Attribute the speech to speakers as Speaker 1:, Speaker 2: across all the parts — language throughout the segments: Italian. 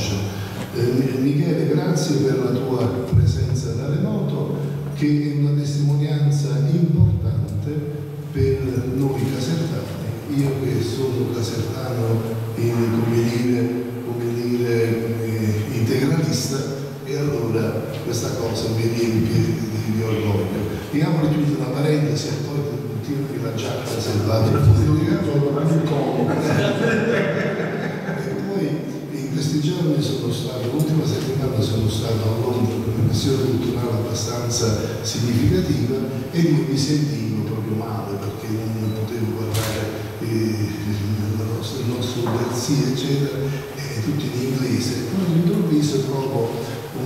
Speaker 1: subconscio. Eh, Michele, grazie per la tua presenza da remoto, che è una testimonianza importante per noi casertani. Io che sono casertano in, come dire, come dire eh, integralista, e allora questa cosa mi riempie di, di, orgoglio. Diamo chiuso una parentesi e poi tirami la giacca se vado E poi in questi giorni sono stato, l'ultima settimana sono stato a Londra per una missione culturale abbastanza significativa e io mi sentivo proprio male perché non potevo parlare eh, il nostro, Berzì, eccetera, e tutti in inglese. Poi all'improvviso trovo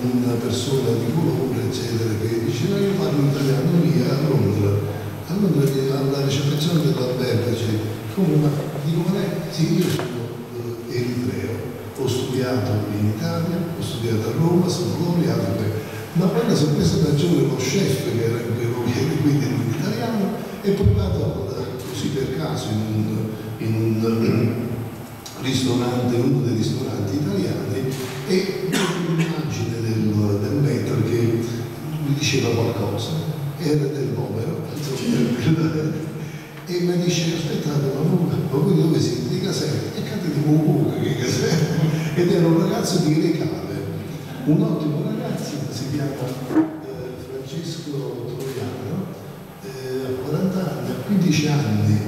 Speaker 1: una persona di colore, eccetera, che dice no, io parlo italiano lì a Londra. Allora alla ricezione dell'albergo dice, come ma dico ma lei? Sì, io sono eh, eritreo, ho studiato in Italia, ho studiato a Roma, sono laureato per... Ma poi la sorpresa maggiore lo chef che era in Peruviere, quindi in italiano, e poi vado così per caso in un, in un ristorante, uno dei ristoranti italiani, e l'immagine del, del metro che mi diceva qualcosa, era del numero, e mi dice aspettate ma voi, ma voi dove siete? Di Caserta? E cade di Mubuca che Caserta ed era un ragazzo di Recave un chiama eh, Francesco Troiano eh, a 40 anni, a 15 anni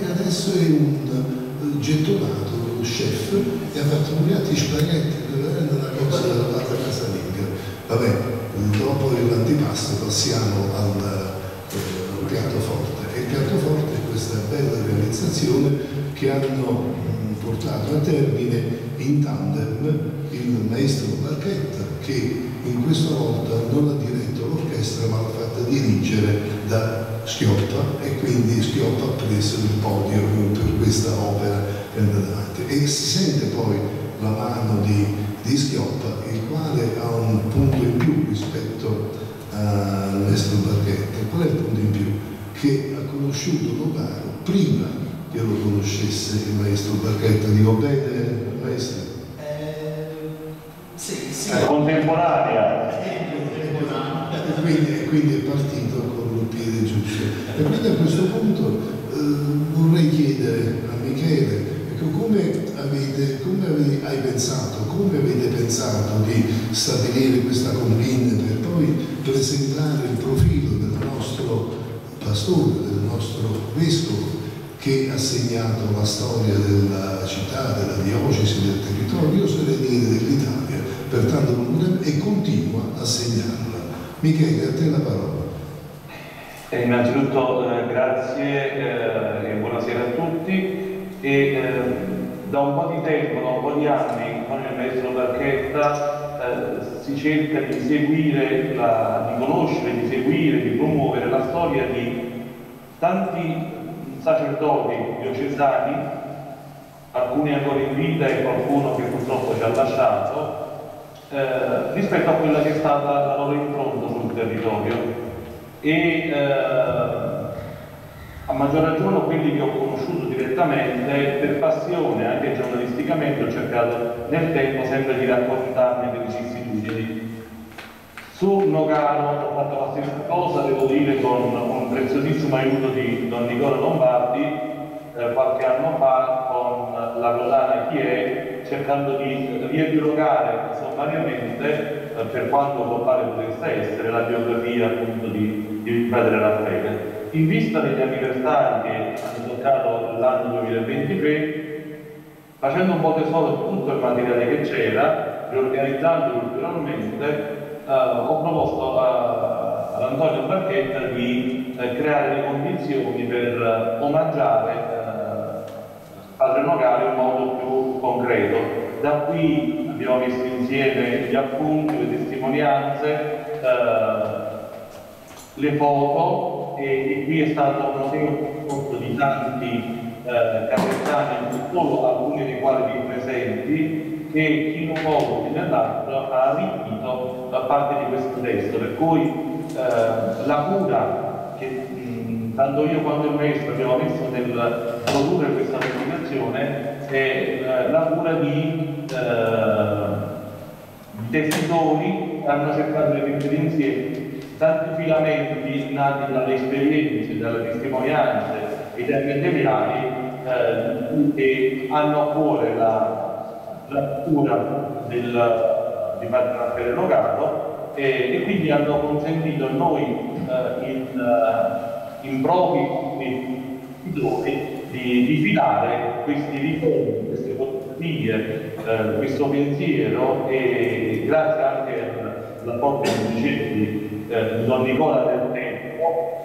Speaker 1: e adesso è un gettonato chef e ha fatto un piatti spaghetti è una cosa della casalinga. Vabbè dopo l'antipasto passiamo al eh, piatto forte. E il piatto forte è questa bella realizzazione che hanno mh, portato a termine in tandem il maestro Barchetta che in questa volta non ha diretto l'orchestra ma l'ha fatta dirigere da Schioppa e quindi Schioppa ha preso il podio per questa opera che è andata avanti e si sente poi la mano di, di Schioppa il quale ha un punto in più rispetto al maestro Barchetta qual è il punto in più? che ha conosciuto Lobaro prima che lo conoscesse il maestro Barchetta dico bene maestro?
Speaker 2: Contemporanea.
Speaker 1: Quindi, quindi è partito con il piede giusto. E quindi a questo punto eh, vorrei chiedere a Michele, ecco, come, avete, come avete, hai pensato, come avete pensato di stabilire questa combina per poi presentare il profilo del nostro pastore, del nostro vescovo, che ha segnato la storia della città, della diocesi, del territorio, io sarei dire dell'Italia, Bertrando Lungherer e continua a segnarla. Michele, a te la parola.
Speaker 2: Eh, innanzitutto eh, grazie eh, e buonasera a tutti. E, eh, da un po' di tempo, da un po' di anni, con il maestro Barchetta eh, si cerca di seguire, la, di conoscere, di seguire, di promuovere la storia di tanti sacerdoti diocesani, alcuni ancora in vita e qualcuno che purtroppo ci ha lasciato, eh, rispetto a quella che è stata la loro impronta sul territorio. E, eh, a maggior ragione quelli che ho conosciuto direttamente per passione, anche giornalisticamente, ho cercato nel tempo sempre di raccontarne le vicissitudini. Su Nogaro ho fatto la stessa cosa, devo dire, con un preziosissimo aiuto di Don Nicola Lombardi eh, qualche anno fa con la Rodana Chi è, cercando di riepilogare sommariamente, eh, per quanto globale potesse essere, la biografia appunto di, di Padre Raffaele. In vista degli anniversari che hanno toccato l'anno 2023, facendo un po' tesoro di tutto il materiale che c'era, riorganizzando culturalmente, eh, ho proposto ad Antonio Barchetta di eh, creare le condizioni per omaggiare eh, Padre Nogale in modo più concreto. Da qui abbiamo visto insieme gli appunti, le testimonianze, eh, le foto, e, e qui è stato un notevole di tanti eh, capezzani, non solo alcuni dei quali qui presenti, che chi modo chi nell'altro ha arricchito da parte di questo testo, per cui eh, la cura tanto io quanto il maestro abbiamo messo nel produrre questa pubblicazione è eh, la cura di eh, tessitori che hanno cercato di mettere insieme tanti filamenti nati dalle esperienze, dalle testimonianze e dai materiali eh, che hanno a cuore la, la cura del, di Padre Raffaele Logato e, e, quindi hanno consentito a noi eh, in, uh, in propri titoli di, di filare questi ricordi, queste fotografie, eh, questo pensiero e grazie anche all'apporto che dicevi eh, Don Nicola del Tempo,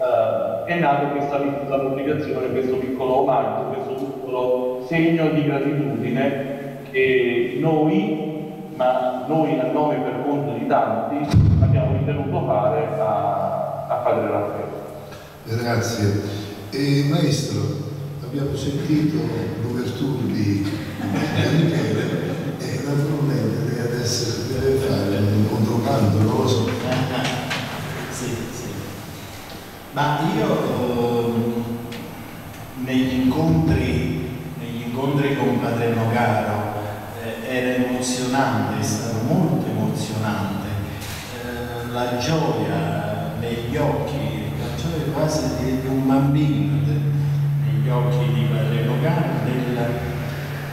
Speaker 2: eh, è nata questa piccola pubblicazione, questo piccolo omaggio, questo piccolo segno di gratitudine che noi, ma noi a nome per conto di tanti, abbiamo ritenuto fare a, a Padre Raffaele.
Speaker 1: Grazie. E maestro, abbiamo sentito l'ouverture di Michele e naturalmente lei adesso deve fare un controcanto, non lo so.
Speaker 3: Ma io eh, negli, incontri, negli incontri con Padre Nogaro eh, era emozionante, è stato molto emozionante. Eh, la gioia negli occhi, gioia quasi di, un bambino negli occhi di Padre Nogaro nel,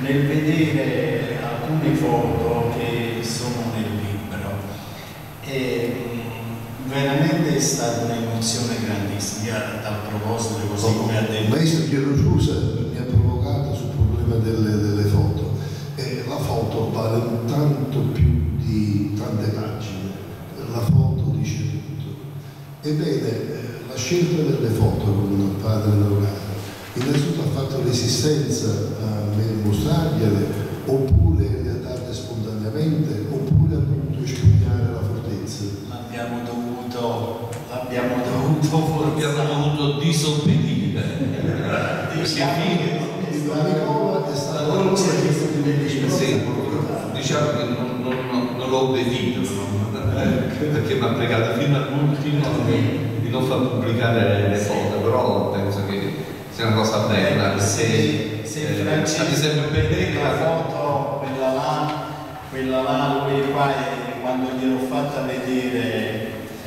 Speaker 3: nel vedere alcune foto che sono nel libro. E, veramente è stata un'emozione grandissima a proposito così come ha detto
Speaker 1: maestro chiedo scusa mi ha provocato sul problema delle, delle foto. E la foto vale tanto più di tante pagine. La foto dice tutto. Ebbene eh, scelta delle foto con il padre Logano innanzitutto ha fatto resistenza a mostrargliele oppure le ha date spontaneamente oppure ha voluto escludiare la fortezza.
Speaker 3: L'abbiamo dovuto dovuto, abbiamo dovuto
Speaker 4: abbiamo dovuto disobbedire.
Speaker 3: Diciamo,
Speaker 1: è stato
Speaker 3: non c'è
Speaker 4: sì, diciamo che non, non, non l'ho obbedito perché mi ha pregato fino all'ultimo di non far pubblicare le foto, però penso che sia una cosa bella.
Speaker 3: Eh, se, se eh, Francesco vede la foto, quella là, quella là, lui qua, quando gliel'ho fatta vedere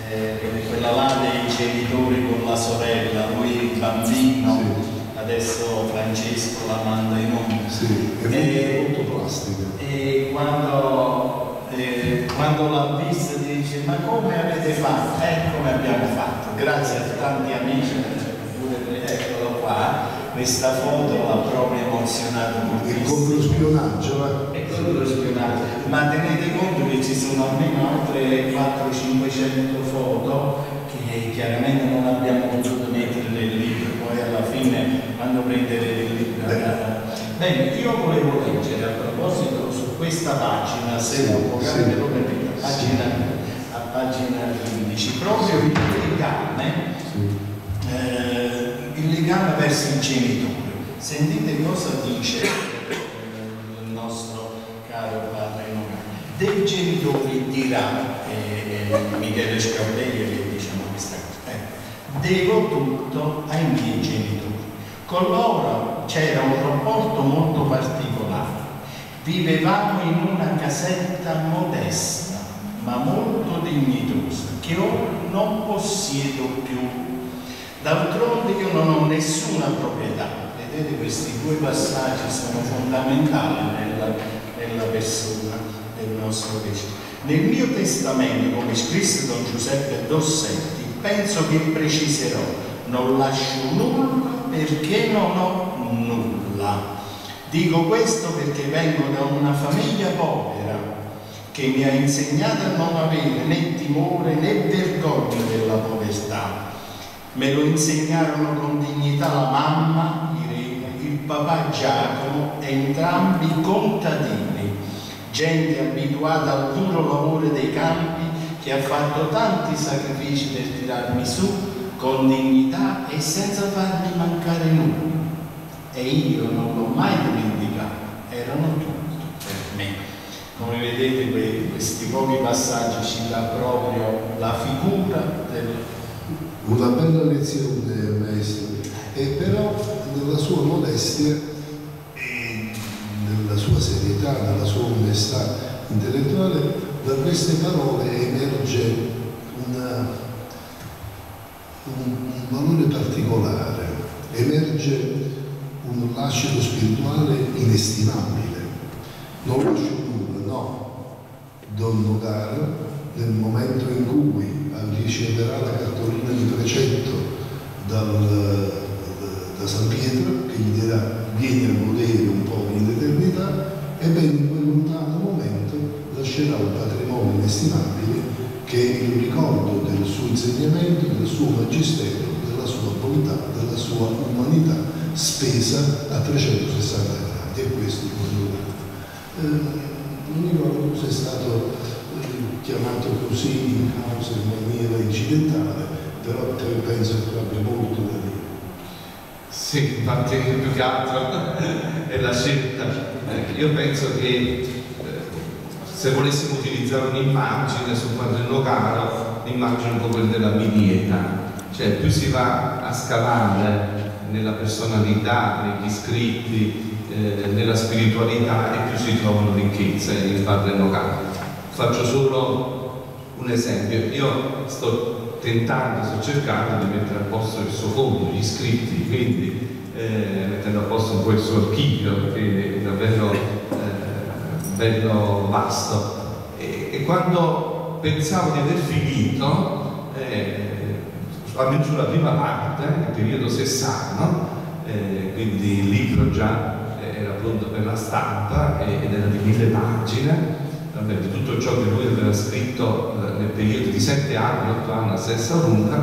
Speaker 3: eh, quella là dei genitori con la sorella, lui bambino, sì. adesso Francesco la manda in onda.
Speaker 1: Sì, è e, molto plastica.
Speaker 3: E quando, eh, quando l'ha vista dice ma come avete fatto? Eh come abbiamo fatto, grazie a tanti amici, eccolo qua questa foto l'ha proprio emozionato
Speaker 1: moltissimo. E contro lo spionaggio,
Speaker 3: eh? E contro lo spionaggio. Ma tenete conto che ci sono almeno altre 400-500 foto che chiaramente non abbiamo potuto mettere nel libro, poi alla fine quando prenderete il libro Bene, io volevo leggere a proposito su questa pagina, se
Speaker 1: Sì,
Speaker 3: lo
Speaker 1: sì.
Speaker 3: me lo permette, a pagina, a pagina 15, proprio legame, eh, il legame verso il genitore. Sentite cosa dice eh, il nostro caro padre Nogari. Dei genitori dirà, eh, eh, Michele Scardelli che diciamo questa cosa, ecco, devo tutto ai miei genitori. Con loro c'era un rapporto molto particolare. Vivevamo in una casetta modesta, ma molto dignitosa, che ora non possiedo più. D'altronde io non ho nessuna proprietà. Vedete questi due passaggi sono fondamentali nella, nella persona del nostro Gesù. Nel mio testamento, come scrisse Don Giuseppe Dossetti, penso che preciserò, non lascio nulla perché non ho nulla. Dico questo perché vengo da una famiglia povera che mi ha insegnato a non avere né timore né vergogna della povertà. Me lo insegnarono con dignità la mamma Irene, il papà Giacomo, entrambi contadini, gente abituata al duro lavoro dei campi che ha fatto tanti sacrifici per tirarmi su con dignità e senza farmi mancare nulla. E io non l'ho mai dimenticato, erano me. Come vedete que- questi pochi passaggi ci dà proprio la figura del
Speaker 1: Una bella lezione, maestro. E però nella sua modestia e nella sua serietà, nella sua onestà intellettuale, da queste parole emerge una- un, un valore particolare, emerge un lascito spirituale inestimabile. Non no. Don Nogaro, nel momento in cui riceverà la cartolina di precetto dal- da San Pietro, che gli dirà vieni a godere un po' in eternità, ebbene in quel lontano momento lascerà un patrimonio inestimabile che è il ricordo del suo insegnamento, del suo magistero, della sua bontà, della sua umanità spesa a 360 gradi. E questo è quello che... Ricordo se è stato eh, chiamato così in causa in maniera incidentale, però penso che abbia molto da dire.
Speaker 4: Sì, infatti più che altro è la scelta. Eh, Io penso che eh, se volessimo utilizzare un'immagine su quadrino caro, l'immagine un po' quella della miniera, cioè più si va a scavare nella personalità, negli scritti, eh, nella spiritualità e più si trovano ricchezze in padre Nogaro. Faccio solo un esempio, io sto tentando, sto cercando di mettere a posto il suo fondo, gli scritti, quindi eh, mettendo a posto un po' il suo archivio che è davvero eh, bello vasto. E, e quando pensavo di aver finito, eh, almeno sulla prima parte, il periodo sessano, eh, quindi il libro già eh, era pronto per la stampa eh, ed era di mille pagine, vabbè, di tutto ciò che lui aveva scritto eh, nel periodo di sette anni, otto anni a Sessaluca,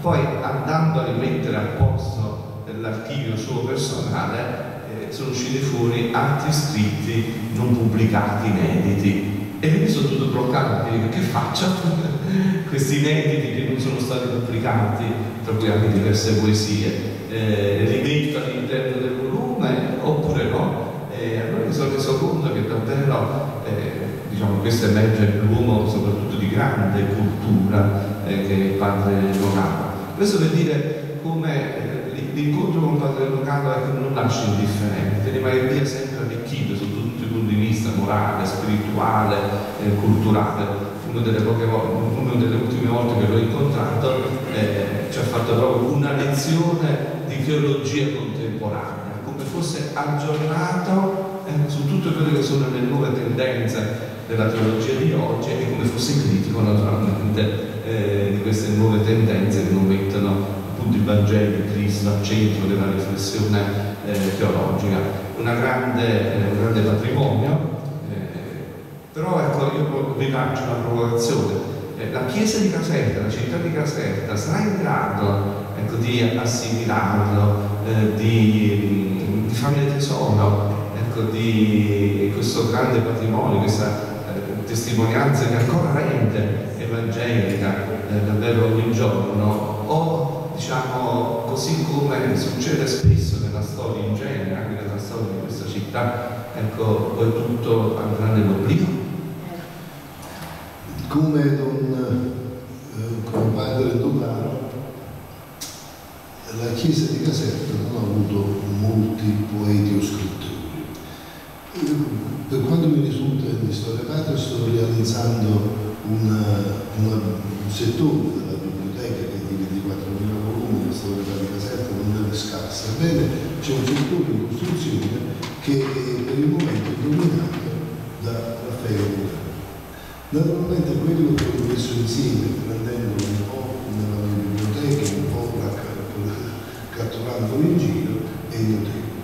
Speaker 4: poi andando a rimettere a posto l'archivio suo personale eh, sono usciti fuori altri scritti non pubblicati, inediti. E mi sono tutto bloccato, perché che faccio? Questi inediti che non sono stati pubblicati, tra cui anche diverse poesie, eh, li metto all'interno del volume oppure no? E allora mi sono reso conto che davvero eh, diciamo, questo emerge l'uomo soprattutto di grande cultura eh, che il padre Nogaro. Questo per dire come eh, l'incontro con padre Nogaro ecco, non lascia indifferente, rimane via sempre arricchito sotto tutti i punti di vista morale, spirituale, eh, culturale. Una delle, poche volte, una delle ultime volte che l'ho incontrato eh, ci ha fatto proprio una lezione di teologia contemporanea, come fosse aggiornato eh, su tutte quelle che sono le nuove tendenze della teologia di oggi e come fosse critico naturalmente eh, di queste nuove tendenze che non mettono appunto il Vangelo di Cristo al centro della riflessione eh, teologica. Grande, eh, un grande patrimonio, eh, però ecco io vi lancio una provocazione. Eh, la chiesa di Caserta, la città di Caserta sarà in grado ecco, di assimilarlo, di, di farne tesoro questi, questo grande patrimonio, questa testimonianza che ancora rende evangelica eh, davvero ogni giorno, o diciamo così come succede spesso nella storia in genere, anche nella storia di questa città, ecco, poi tutto andrà nell'oblio.
Speaker 1: Come don eh, come padre Domaro, la chiesa di Caserta non ha avuto molti poeti o scrittori. Per quanto mi risulta in storia patria sto realizzando una, una, un settore della biblioteca che divide di 4.000 volumi, la storia di Caserta non deve scarsa. Ebbene, c'è un settore in costruzione che per il momento è dominato da Raffaele Naturalmente quello che ho messo insieme, prendendo un po' nella mia biblioteca, un po' catturandolo in giro, è notevole.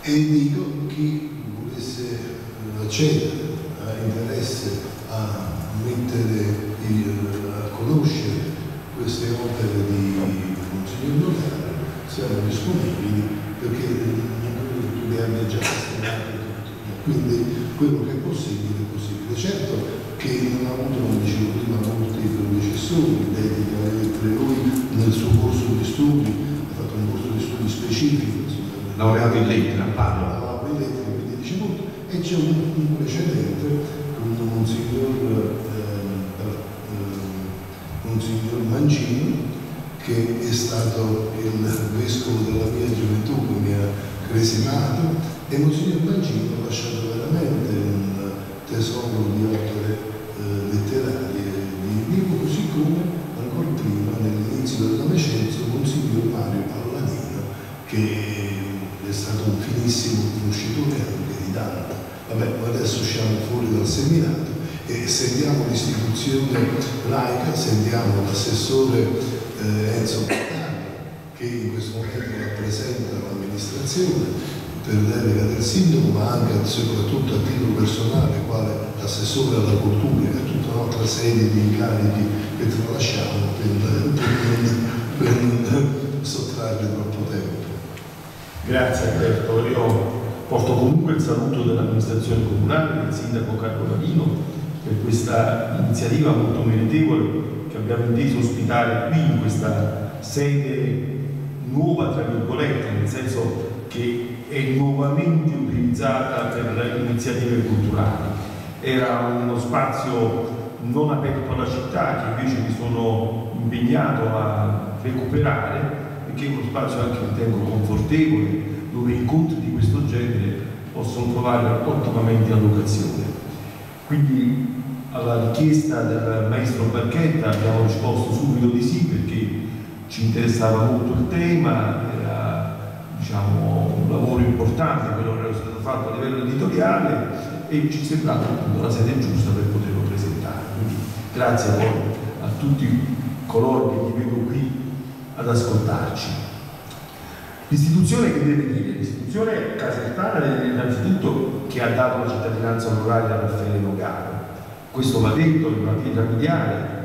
Speaker 1: E dico chi volesse accedere, ha interesse a mettere, a conoscere queste opere di Monsignor Notaro, siamo disponibili perché tu le abbia già destinate tutte. Quindi quello che è possibile è possibile. Certo che non ha avuto, come dicevo prima, molti predecessori, dedica alle lettere lui nel suo corso di studi, ha fatto un corso di studi specifico.
Speaker 4: Laureato in lettere, a Padova.
Speaker 1: Laureato in lettere, quindi dice molto. Un, un precedente con Monsignor, eh, eh, Monsignor Mancino, che è stato il vescovo della mia gioventù che mi ha cresimato, e Monsignor Mancino ha lasciato veramente un tesoro di opere eh, letterarie adesso usciamo fuori dal seminato e sentiamo l'istituzione laica, sentiamo l'assessore eh, Enzo Catania, che in questo momento rappresenta l'amministrazione per delega del sindaco, ma anche soprattutto a titolo personale, quale assessore alla cultura e tutta un'altra serie di incarichi che tralasciamo per, per, per non sottrarre troppo tempo.
Speaker 5: Grazie Alberto, io porto comunque il saluto dell'amministrazione comunale, del sindaco Carlo Lavino per questa iniziativa molto meritevole che abbiamo inteso ospitare qui in questa sede nuova, tra virgolette, nel senso che è nuovamente utilizzata per iniziative culturali. Era uno spazio non aperto alla città che invece mi sono impegnato a recuperare perché è uno spazio anche ritengo confortevole dove incontri di questo genere possono trovare ottimamente allocazione. Quindi alla richiesta del maestro Barchetta abbiamo risposto subito di sì perché ci interessava molto il tema, diciamo, un lavoro importante quello che era stato fatto a livello editoriale e ci sembrava appunto la sede giusta per poterlo presentare. Quindi grazie a voi, a tutti coloro che vedo qui ad ascoltarci. L'istituzione che deve dire? L'istituzione casertana innanzitutto che ha dato la cittadinanza onoraria a Raffaele Nogaro. Questo va detto in una pietra miliare.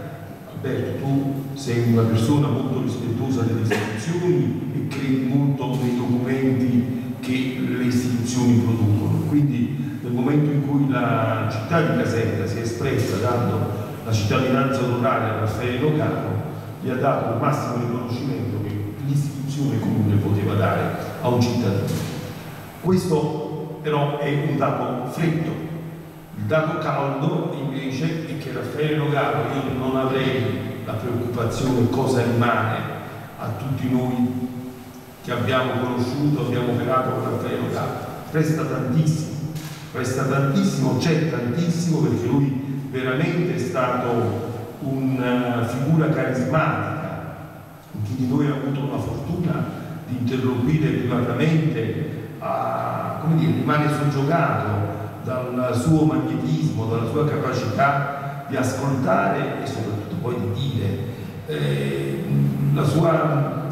Speaker 5: Alberto, tu sei una persona molto rispettosa delle istituzioni e credi molto nei documenti che le istituzioni producono. Quindi nel momento in cui la città di Caserta si è espressa dando la cittadinanza onoraria a Raffaele Locano, gli ha dato il massimo riconoscimento che l'istituzione comune poteva dare a un cittadino. Questo però è un dato freddo. Il dato caldo invece è che Raffaele Logano io non avrei la preoccupazione cosa rimane a tutti noi che abbiamo conosciuto, abbiamo operato con Raffaele Logano. Presta tantissimo, presta tantissimo, c'è tantissimo perché lui veramente è stato una figura carismatica. Chi di noi ha avuto la fortuna di interloquire privatamente, a, come dire, rimane soggiogato dal suo magnetismo, dalla sua capacità di ascoltare e soprattutto poi di dire. Eh, la sua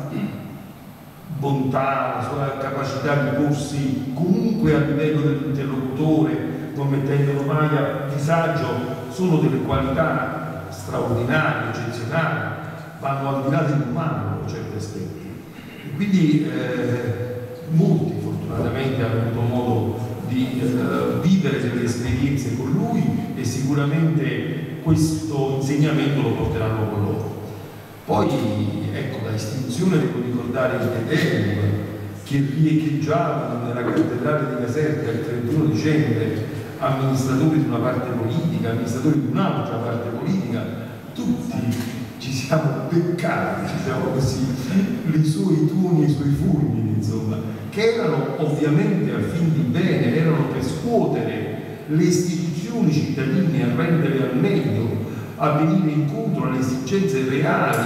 Speaker 5: bontà, la sua capacità di porsi comunque a livello dell'interlocutore, non mettendolo mai a disagio, sono delle qualità straordinarie, eccezionali, vanno al di là dell'umano per certi aspetti. Quindi eh, molti fortunatamente hanno avuto modo di eh, vivere delle esperienze con lui e sicuramente questo insegnamento lo porteranno con loro. Poi, ecco, la istituzione, devo ricordare il Tedeum, che riecheggiavano nella cattedrale di Caserta il 31 dicembre, amministratori di una parte politica, amministratori di un'altra parte politica, siamo beccati, diciamo così, i suoi tuoni e i suoi fulmini, insomma, che erano ovviamente a fin di bene, erano per scuotere le istituzioni cittadine a rendere al meglio a venire incontro alle esigenze reali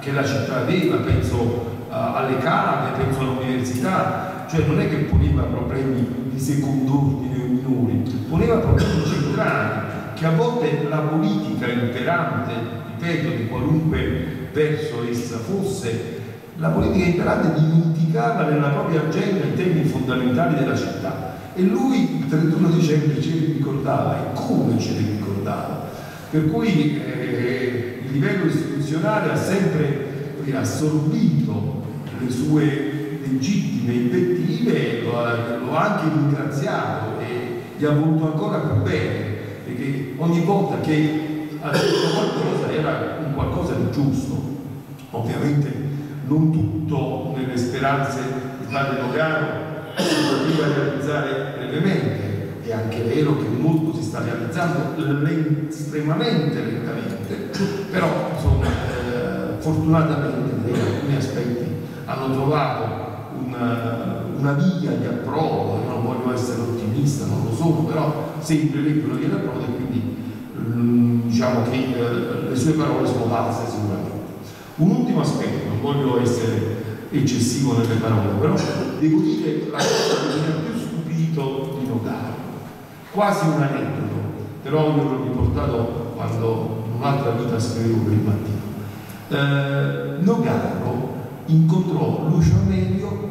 Speaker 5: che la città aveva, penso alle cave, penso all'università, cioè non è che poneva problemi di secondo ordine o minori, poneva problemi centrali che a volte la politica imperante, ripeto, di qualunque verso essa fosse, la politica imperante dimenticava nella propria agenda i temi fondamentali della città. E lui il 31 dicembre ce li ricordava. E come ce li ricordava? Per cui eh, il livello istituzionale ha sempre assorbito le sue legittime invettive, lo lo ha anche ringraziato e gli ha voluto ancora più bene, perché ogni volta che ha detto qualcosa era un qualcosa di giusto. Ovviamente non tutto nelle speranze di padre Logano si poteva realizzare brevemente, è anche vero che molto si sta realizzando estremamente lentamente, però insomma, eh, fortunatamente in alcuni aspetti hanno trovato una, una, via di approdo, io non voglio essere ottimista, non lo sono, però sempre vedo una via di approdo e quindi diciamo che eh, le sue parole sono valse sicuramente. Un ultimo aspetto, non voglio essere eccessivo nelle parole, però devo dire la cosa che mi ha più stupito di notare quasi un aneddoto, però io l'ho riportato quando in un'altra vita scrivevo per il mattino. Eh, Nogaro incontrò Lucio Amelio,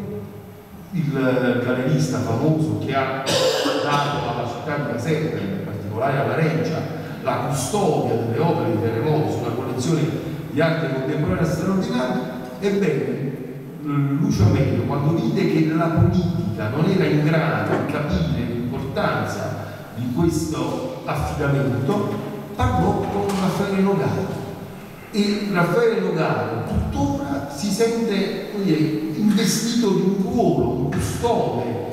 Speaker 5: il gallerista famoso che ha dato alla città di Caserta, in particolare alla Reggia, la custodia delle opere di Terremoto sulla collezione di arte contemporanea straordinaria. Ebbene, Lucio Amelio, quando vide che la politica non era in grado di capire l'importanza di questo affidamento parlò con Raffaele Nogaro e Raffaele Nogaro tuttora si sente dire, investito di un ruolo, un custode,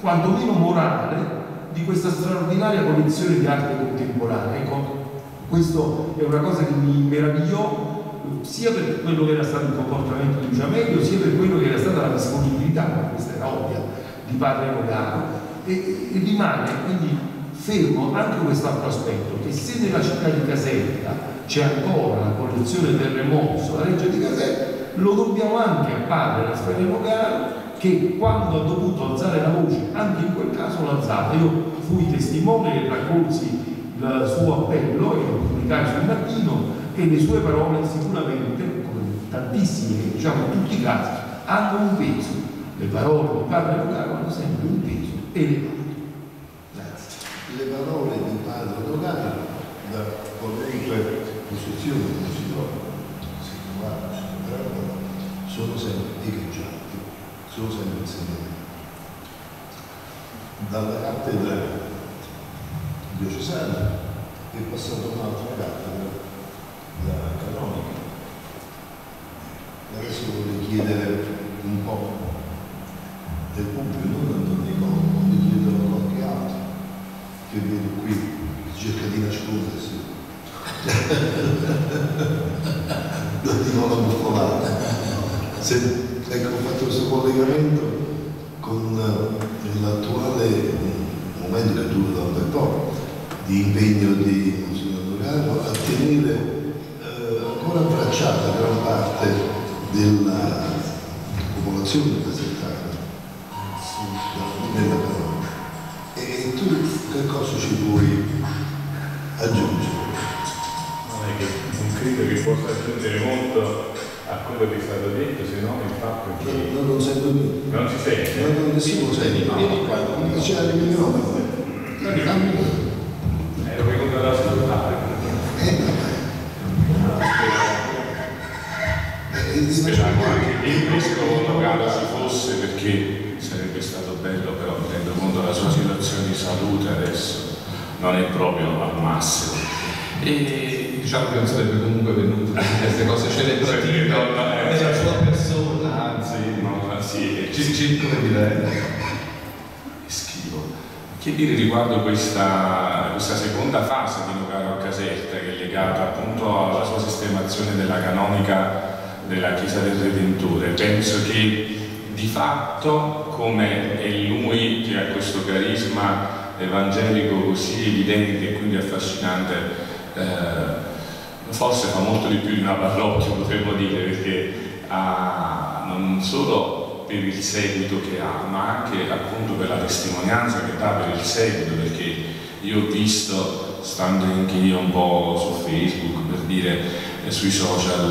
Speaker 5: quantomeno morale, di questa straordinaria collezione di arte contemporanea. Ecco, questo è una cosa che mi meravigliò sia per quello che era stato il comportamento di Giamelio, sia per quello che era stata la disponibilità, ma questa era ovvia, di padre Nogaro, e, e rimane quindi fermo anche questo aspetto, che se nella città di Caserta c'è ancora la collezione terremoto sulla reggia di Caserta, lo dobbiamo anche a padre Raffaele Mogaro che quando ha dovuto alzare la voce, anche in quel caso l'ha alzata. Io fui testimone e raccolsi il suo appello e lo pubblicai sul mattino e le sue parole sicuramente, come tantissime, diciamo in tutti i casi, hanno un peso. Le parole di padre Mogaro hanno sempre un peso elevato
Speaker 1: le parole di padre Dogano da qualunque posizione che si trova, si trovano, sono sempre dileggianti, sono sempre insegnamenti. Dalla cattedra diocesana è passata un'altra cattedra, la canonica. Adesso vorrei chiedere un po' del pubblico, non a Nicola, vorrei chiedere a qualche altro che vedo qui, cerca di nascondersi. non di nuovo muscolare. Ecco, ho fatto questo collegamento con eh, l'attuale mm, momento che dura da un bel po' di impegno di Monsignor Dogano a tenere eh, ancora abbracciata gran parte della popolazione casertana nella parola. E tu che cosa ci vuoi aggiungere?
Speaker 6: Non è che non credo che possa aggiungere molto a quello che è stato detto, se no il fatto che.
Speaker 1: No, non sento niente.
Speaker 6: Non si sente?
Speaker 1: No, non nessuno sente. Vieni qua, non c'è il microfono.
Speaker 6: Ero venuto ad ascoltare. Speravo anche che il vescovo locale ci fosse perché sarebbe stato bello, però tenendo conto della sua situazione salute adesso non è proprio al massimo.
Speaker 4: E diciamo che non sarebbe comunque venuto a dire queste cose celebrative
Speaker 6: No, no, eh.
Speaker 4: della sua persona, anzi,
Speaker 6: No, sì,
Speaker 4: ci, ci, come dire,
Speaker 6: Che schifo. Che dire riguardo questa, questa seconda fase di Nogaro a Caserta che è legata appunto alla sua sistemazione della canonica della Chiesa del Redentore? Penso che di fatto, come è lui che ha questo carisma evangelico così evidente e quindi affascinante, eh, forse fa molto di più di una parrocchia, potremmo dire, perché ha non solo per il seguito che ha, ma anche appunto per la testimonianza che dà per il seguito, perché io ho visto, stando anche io un po' su Facebook, per dire, eh, sui social,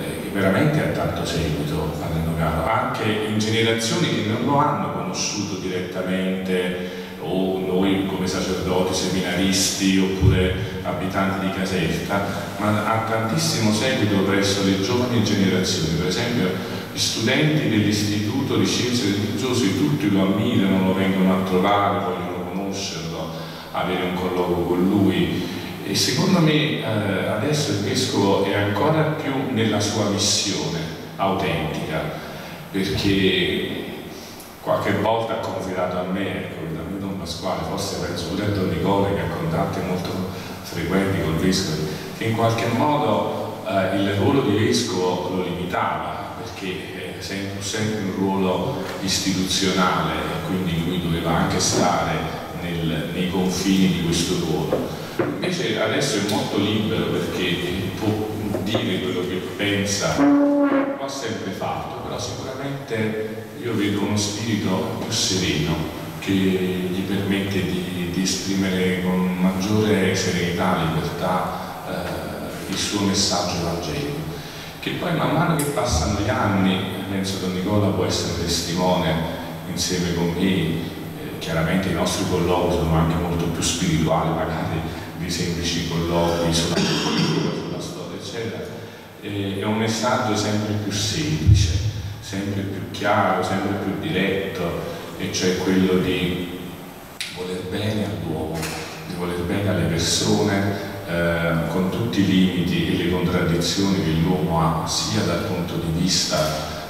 Speaker 6: eh, veramente ha tanto seguito Padre Nogaro, anche in generazioni che non lo hanno conosciuto direttamente o noi come sacerdoti, seminaristi oppure abitanti di Caserta, ma ha tantissimo seguito presso le giovani generazioni, per esempio gli studenti dell'Istituto di Scienze Religiose, tutti lo ammirano, lo vengono a trovare, vogliono conoscerlo, avere un colloquio con lui. E secondo me eh, adesso il Vescovo è ancora più nella sua missione autentica, perché qualche volta ha confidato a me, ecco, da me Don Pasquale, forse penso pure a Don Nicole che ha contatti molto frequenti col Vescovo, che in qualche modo eh, il ruolo di Vescovo lo limitava, perché sempre, sempre un ruolo istituzionale e quindi lui doveva anche stare nel- nei confini di questo ruolo. Invece adesso è molto libero perché può dire quello che pensa, lo ha sempre fatto, però sicuramente io vedo uno spirito più sereno che gli permette di, di esprimere con maggiore serenità, libertà eh, il suo messaggio evangelico. Che poi man mano che passano gli anni, penso che Nicola può essere testimone insieme con me, eh, chiaramente i nostri colloqui sono anche molto più spirituali magari di semplici colloqui sulla cultura, sulla storia, eccetera. Eh, è un messaggio sempre più semplice, sempre più chiaro, sempre più diretto, e cioè quello di voler bene all'uomo, di voler bene alle persone, eh, con tutti i limiti e le contraddizioni che l'uomo ha, sia dal punto di vista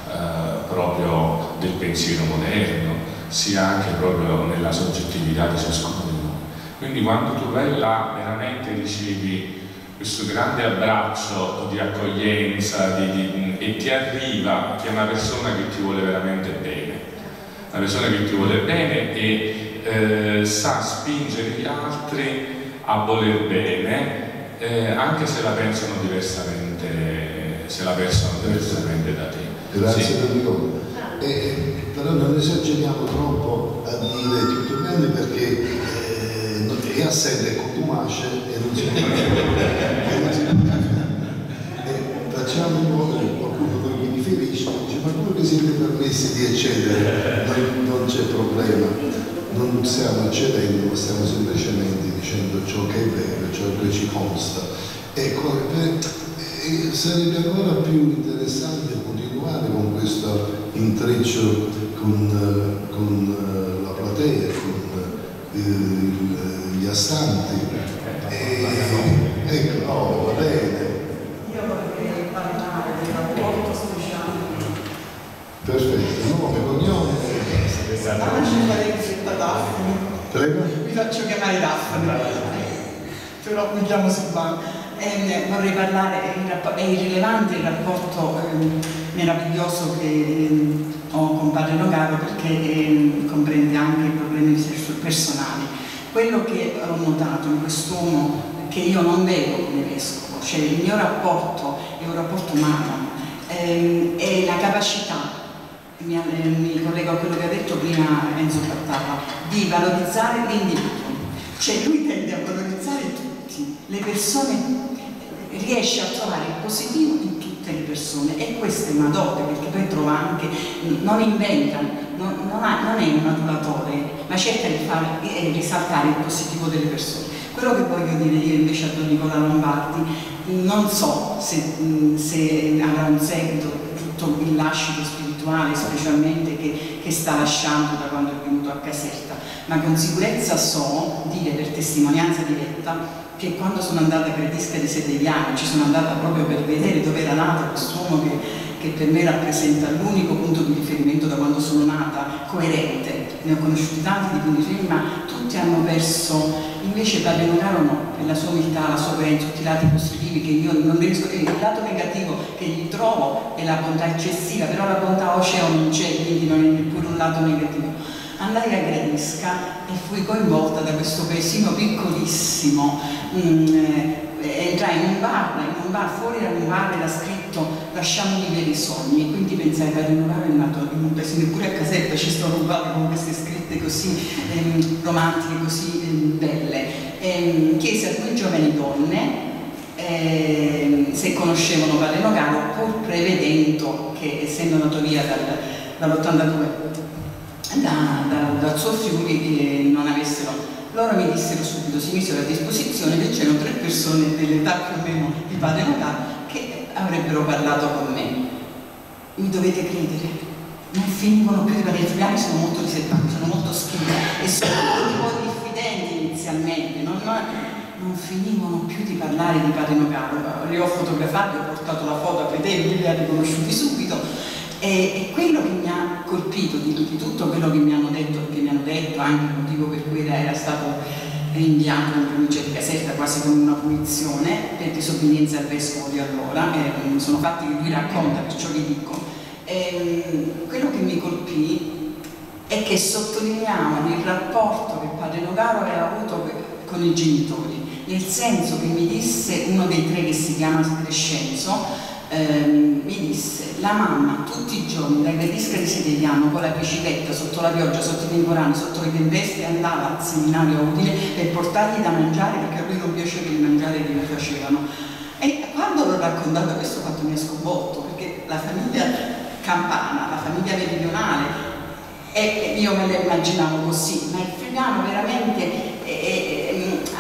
Speaker 6: eh, proprio del pensiero moderno, sia anche proprio nella soggettività di ciascuno di noi. Quindi quando tu vai là veramente ricevi questo grande abbraccio di accoglienza di- di- e ti arriva che è una persona che ti vuole veramente bene, una persona che ti vuole bene e eh, sa spingere gli altri a voler bene, eh, anche se la pensano diversamente, se la pensano diversamente da te.
Speaker 1: Grazie
Speaker 6: Sì.
Speaker 1: Don Nicola. Eh, però non esageriamo troppo a dire tutto bene perché eh, è assente con Tumasce e non si può eh, facciamo in modo che qualcuno non mi riferisce dice ma quello che siete permessi di eccedere? Non, non c'è problema. Non stiamo eccedendo ma stiamo semplicemente dicendo ciò che è vero ciò che ci consta. Ecco per- eh, sarebbe ancora più interessante continuare con questo intreccio con, eh, con, eh, la platea con eh, il- gli astanti. E, ecco oh, va bene
Speaker 7: Io vorrei parlare del rapporto speciale.
Speaker 1: Perfetto, nome, cognome e basta.
Speaker 7: Ah, ci farei questa Daphne.
Speaker 1: Prego?
Speaker 7: Mi faccio chiamare Daphne. Però mi chiamo Silvana. Eh, vorrei parlare, rappo- è irrilevante il rapporto ehm, meraviglioso che ehm, ho con Padre Nogaro perché ehm, comprende anche i problemi perso- personali. Quello che ho notato in quest'uomo che io non vedo come vescovo, cioè il mio rapporto è un rapporto umano, ehm, è la capacità mi, eh, mi collego a quello che ha detto prima Enzo Cattava, di valorizzare l'individuo. Cioè lui tende a valorizzare tutti, le persone, riesce a trovare il positivo in tutte le persone e questa è una dote perché poi trova anche, non inventa, non, non ha- non è un adulatore, ma cerca di far eh, risaltare il positivo delle persone. Quello che voglio dire io invece a Don Nicola Lombardi, non so se, se avrà un seguito tutto il lascito spirituale, specialmente che, che sta lasciando da quando è venuto a Caserta, ma con sicurezza so dire per testimonianza diretta che quando sono andata a Gradisca di Sedeviano, ci sono andata proprio per vedere dove era nato quest'uomo che, che per me rappresenta l'unico punto di riferimento da quando sono nata, coerente. Ne ho conosciuti tanti di fermi, ma tutti hanno perso, invece Padre Nogaro no, per la sua umiltà, la sua coerenza, tutti i lati positivi che io non riesco, il lato negativo che gli trovo è la bontà eccessiva, però la bontà oceano non c'è, quindi non è neppure un lato negativo. Andai a Gradisca e fui coinvolta da questo paesino piccolissimo. Mm, eh, entrai in un bar, in un bar fuori da un bar era scritto lasciamo vivere i sogni, quindi pensai per rinnovare è nato in un paesino pure a Caserta ci sto rubando con queste scritte così ehm, romantiche, così ehm, belle. Ehm, chiesi a due giovani donne ehm, se conoscevano Valeno Galo pur prevedendo che essendo nato via dal, dall'82 da, da, dal suo che non avessero loro mi dissero subito, si misero a disposizione che c'erano tre persone dell'età più o meno di padre che avrebbero parlato con me. Mi dovete credere, non finivano più di parlare, i italiani sono molto riservati, sono molto schivi e sono un po' diffidenti inizialmente, non, non, finivano più di parlare di padre Nogaro. Li ho fotografati, ho portato la foto a vedere, li ha riconosciuti subito e, e quello che mi ha colpito di, di, tutto quello che mi hanno detto, che mi hanno detto, anche il motivo per cui era stato rinviato in provincia di Caserta quasi come una punizione per disobbedienza al vescovo di allora, eh, sono fatti che lui racconta, perciò li dico. E, quello che mi colpì è che sottolineavano il rapporto che padre Nogaro aveva avuto con i genitori, nel senso che mi disse uno dei tre che si chiama Crescenzo, ehm, mi disse la mamma tutti i giorni dai Gradisca di Sedeliano con la bicicletta sotto la pioggia, sotto i temporani, sotto le tempeste andava al seminario utile per portargli da mangiare perché a lui non piaceva il mangiare che mi facevano e quando l'ho raccontato questo fatto mi ha sconvolto perché la famiglia campana, la famiglia meridionale e io me la immaginavo così, ma il friulano veramente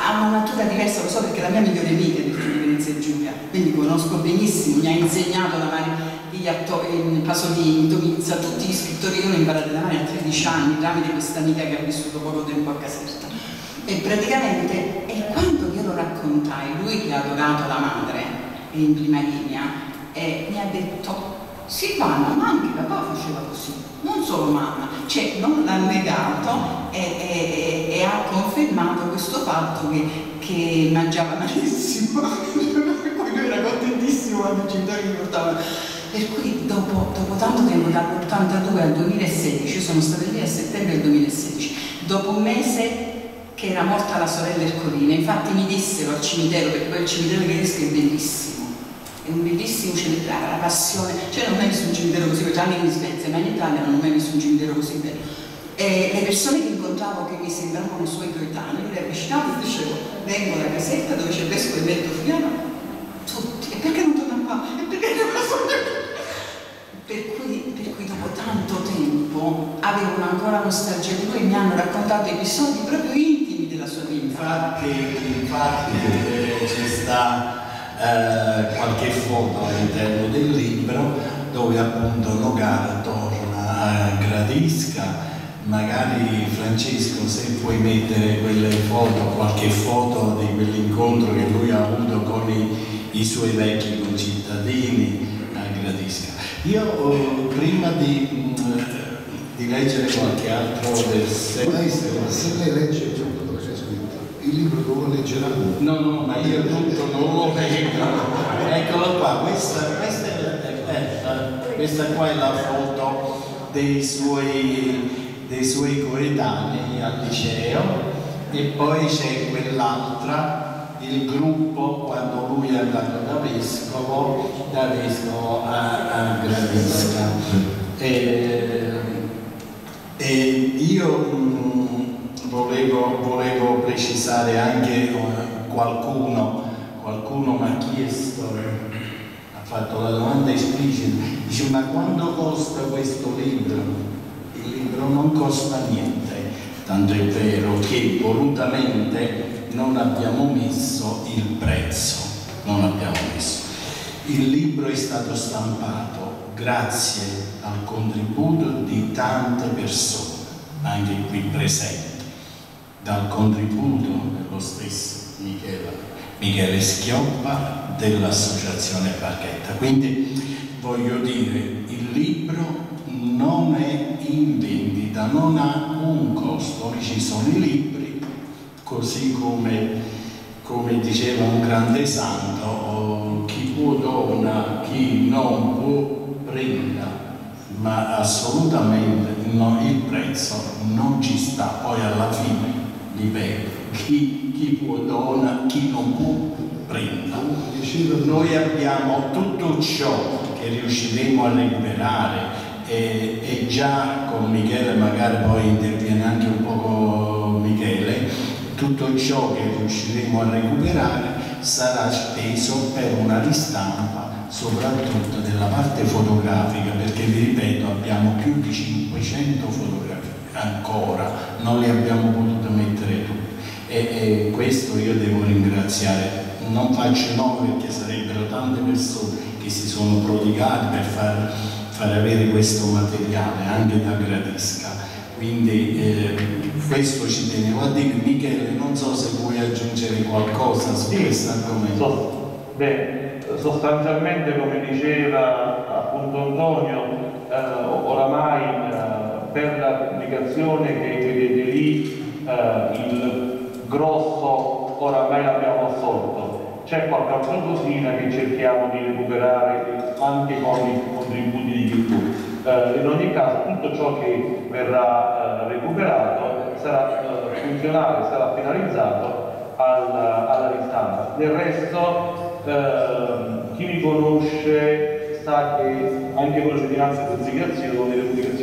Speaker 7: ha una natura diversa, lo so perché la mia migliore amica è di Venezia e Giulia, quindi conosco benissimo, mi ha insegnato da Mario gli attori, Pasolini, Dovizza, tutti gli scrittori che io ho imparato da Mario a 13 anni tramite questa amica che ha vissuto poco tempo a Caserta. E praticamente, e quando io lo raccontai, lui che ha adorato la madre in prima linea, eh, mi ha detto Silvana, ma anche papà faceva così, non solo mamma, cioè non l'ha negato e, e, e, ha confermato questo fatto che, che mangiava malissimo, lui era contentissimo quando i genitori mi portavano. Per cui dopo, dopo tanto tempo, dall'82 al 2016, io sono stata lì a settembre del 2016, dopo un mese che era morta la sorella Ercolina, infatti mi dissero al cimitero, perché il cimitero rischia è bellissimo, è un bellissimo cimitero, la passione, cioè non ho mai visto un cimitero così, perché anche in Svezia, ma in Italia non ho mai visto un cimitero così bello. E le persone che incontravo che mi sembravano suoi coetanei, le avvicinavo e dicevo, vengo da casetta dove c'è il vescovo Emerito Friano, tutti, e perché non torna qua? E perché non lo so per cui, per cui dopo tanto tempo avevano ancora nostalgia di lui e mi hanno raccontato episodi proprio intimi della sua vita.
Speaker 3: Infatti, infatti eh, c'è sta eh, qualche foto all'interno del libro dove appunto Nogara torna a Gradisca magari Francesco se puoi mettere quelle foto, qualche foto di quell'incontro che lui ha avuto con i, i suoi vecchi concittadini a Gradisca. Io oh, prima di, mm, di, leggere qualche altro versetto...
Speaker 1: se lei legge il libro dove leggeranno?
Speaker 3: No, no, ma io tutto non lo leggo. Eccolo qua, questa, questa, è, eh, questa qua è la foto dei suoi, dei suoi coetanei al liceo e poi c'è quell'altra, il gruppo quando lui è andato da vescovo, da vescovo a, a Gradisca. E, e io volevo, volevo precisare anche eh, qualcuno, qualcuno mi ha chiesto, ha fatto la domanda esplicita, dice ma quanto costa questo libro? Il libro non costa niente, tanto è vero che volutamente non abbiamo messo il prezzo, non abbiamo messo. Il libro è stato stampato grazie al contributo di tante persone anche qui presenti, dal contributo dello stesso Michele, Michele Schioppa dell'Associazione Barchetta. Quindi voglio dire, il libro non è in vendita, non ha un costo, ci sono i libri, così come, come diceva un grande santo, chi può dona, chi non può prenda, ma assolutamente no, il prezzo non ci sta, poi alla fine dipende chi, chi può dona, chi non può prenda. Noi abbiamo tutto ciò che riusciremo a recuperare e, e, già con Michele, magari poi interviene anche un po' Michele, tutto ciò che riusciremo a recuperare sarà speso per una ristampa soprattutto della parte fotografica perché vi ripeto abbiamo più di 500 fotografie ancora non le abbiamo potute mettere tutte e, e questo io devo ringraziare non faccio nome perché sarebbero tante persone che si sono prodigate per far far avere questo materiale anche da Gradisca. Quindi eh, questo ci tenevo a dire. Michele, non so se vuoi aggiungere qualcosa su sì, questo argomento.
Speaker 2: So, beh, sostanzialmente come diceva appunto Antonio, eh, oramai eh, per la pubblicazione che vedete lì eh, il grosso oramai l'abbiamo assolto c'è qualche altra che cerchiamo di recuperare anche con i contributi di YouTube. Eh, in ogni caso tutto ciò che verrà eh, recuperato sarà eh, funzionale, sarà finalizzato alla, alla ristampa. Del resto ehm, chi mi conosce sa che anche con le cittadinanze e pubblicazioni,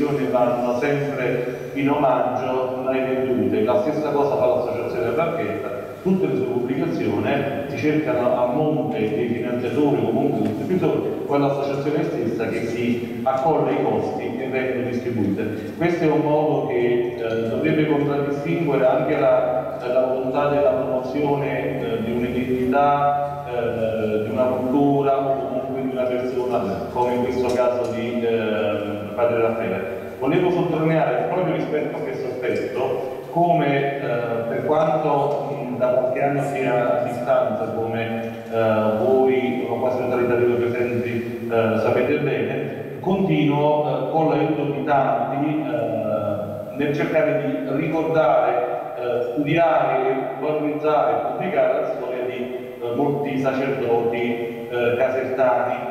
Speaker 2: pubblicazioni vanno sempre in omaggio alle vendute. La stessa cosa fa l'associazione Barchetta tutte le sue pubblicazioni si cercano a monte dei finanziatori o comunque dei distributori o l'associazione stessa che si accolla i costi e vengono distribuite. Questo è un modo che eh, dovrebbe contraddistinguere anche la, la volontà della promozione eh, di un'identità, eh, di una cultura o comunque di una persona come in questo caso di eh, Padre Raffaele. Volevo sottolineare proprio rispetto a questo aspetto come eh, per quanto mh, da qualche anno sia a distanza, come eh, voi, o quasi totalità dei presenti, eh, sapete bene, continuo eh, con l'aiuto di tanti eh, nel cercare di ricordare, eh, studiare, valorizzare e pubblicare la storia di molti sacerdoti casertani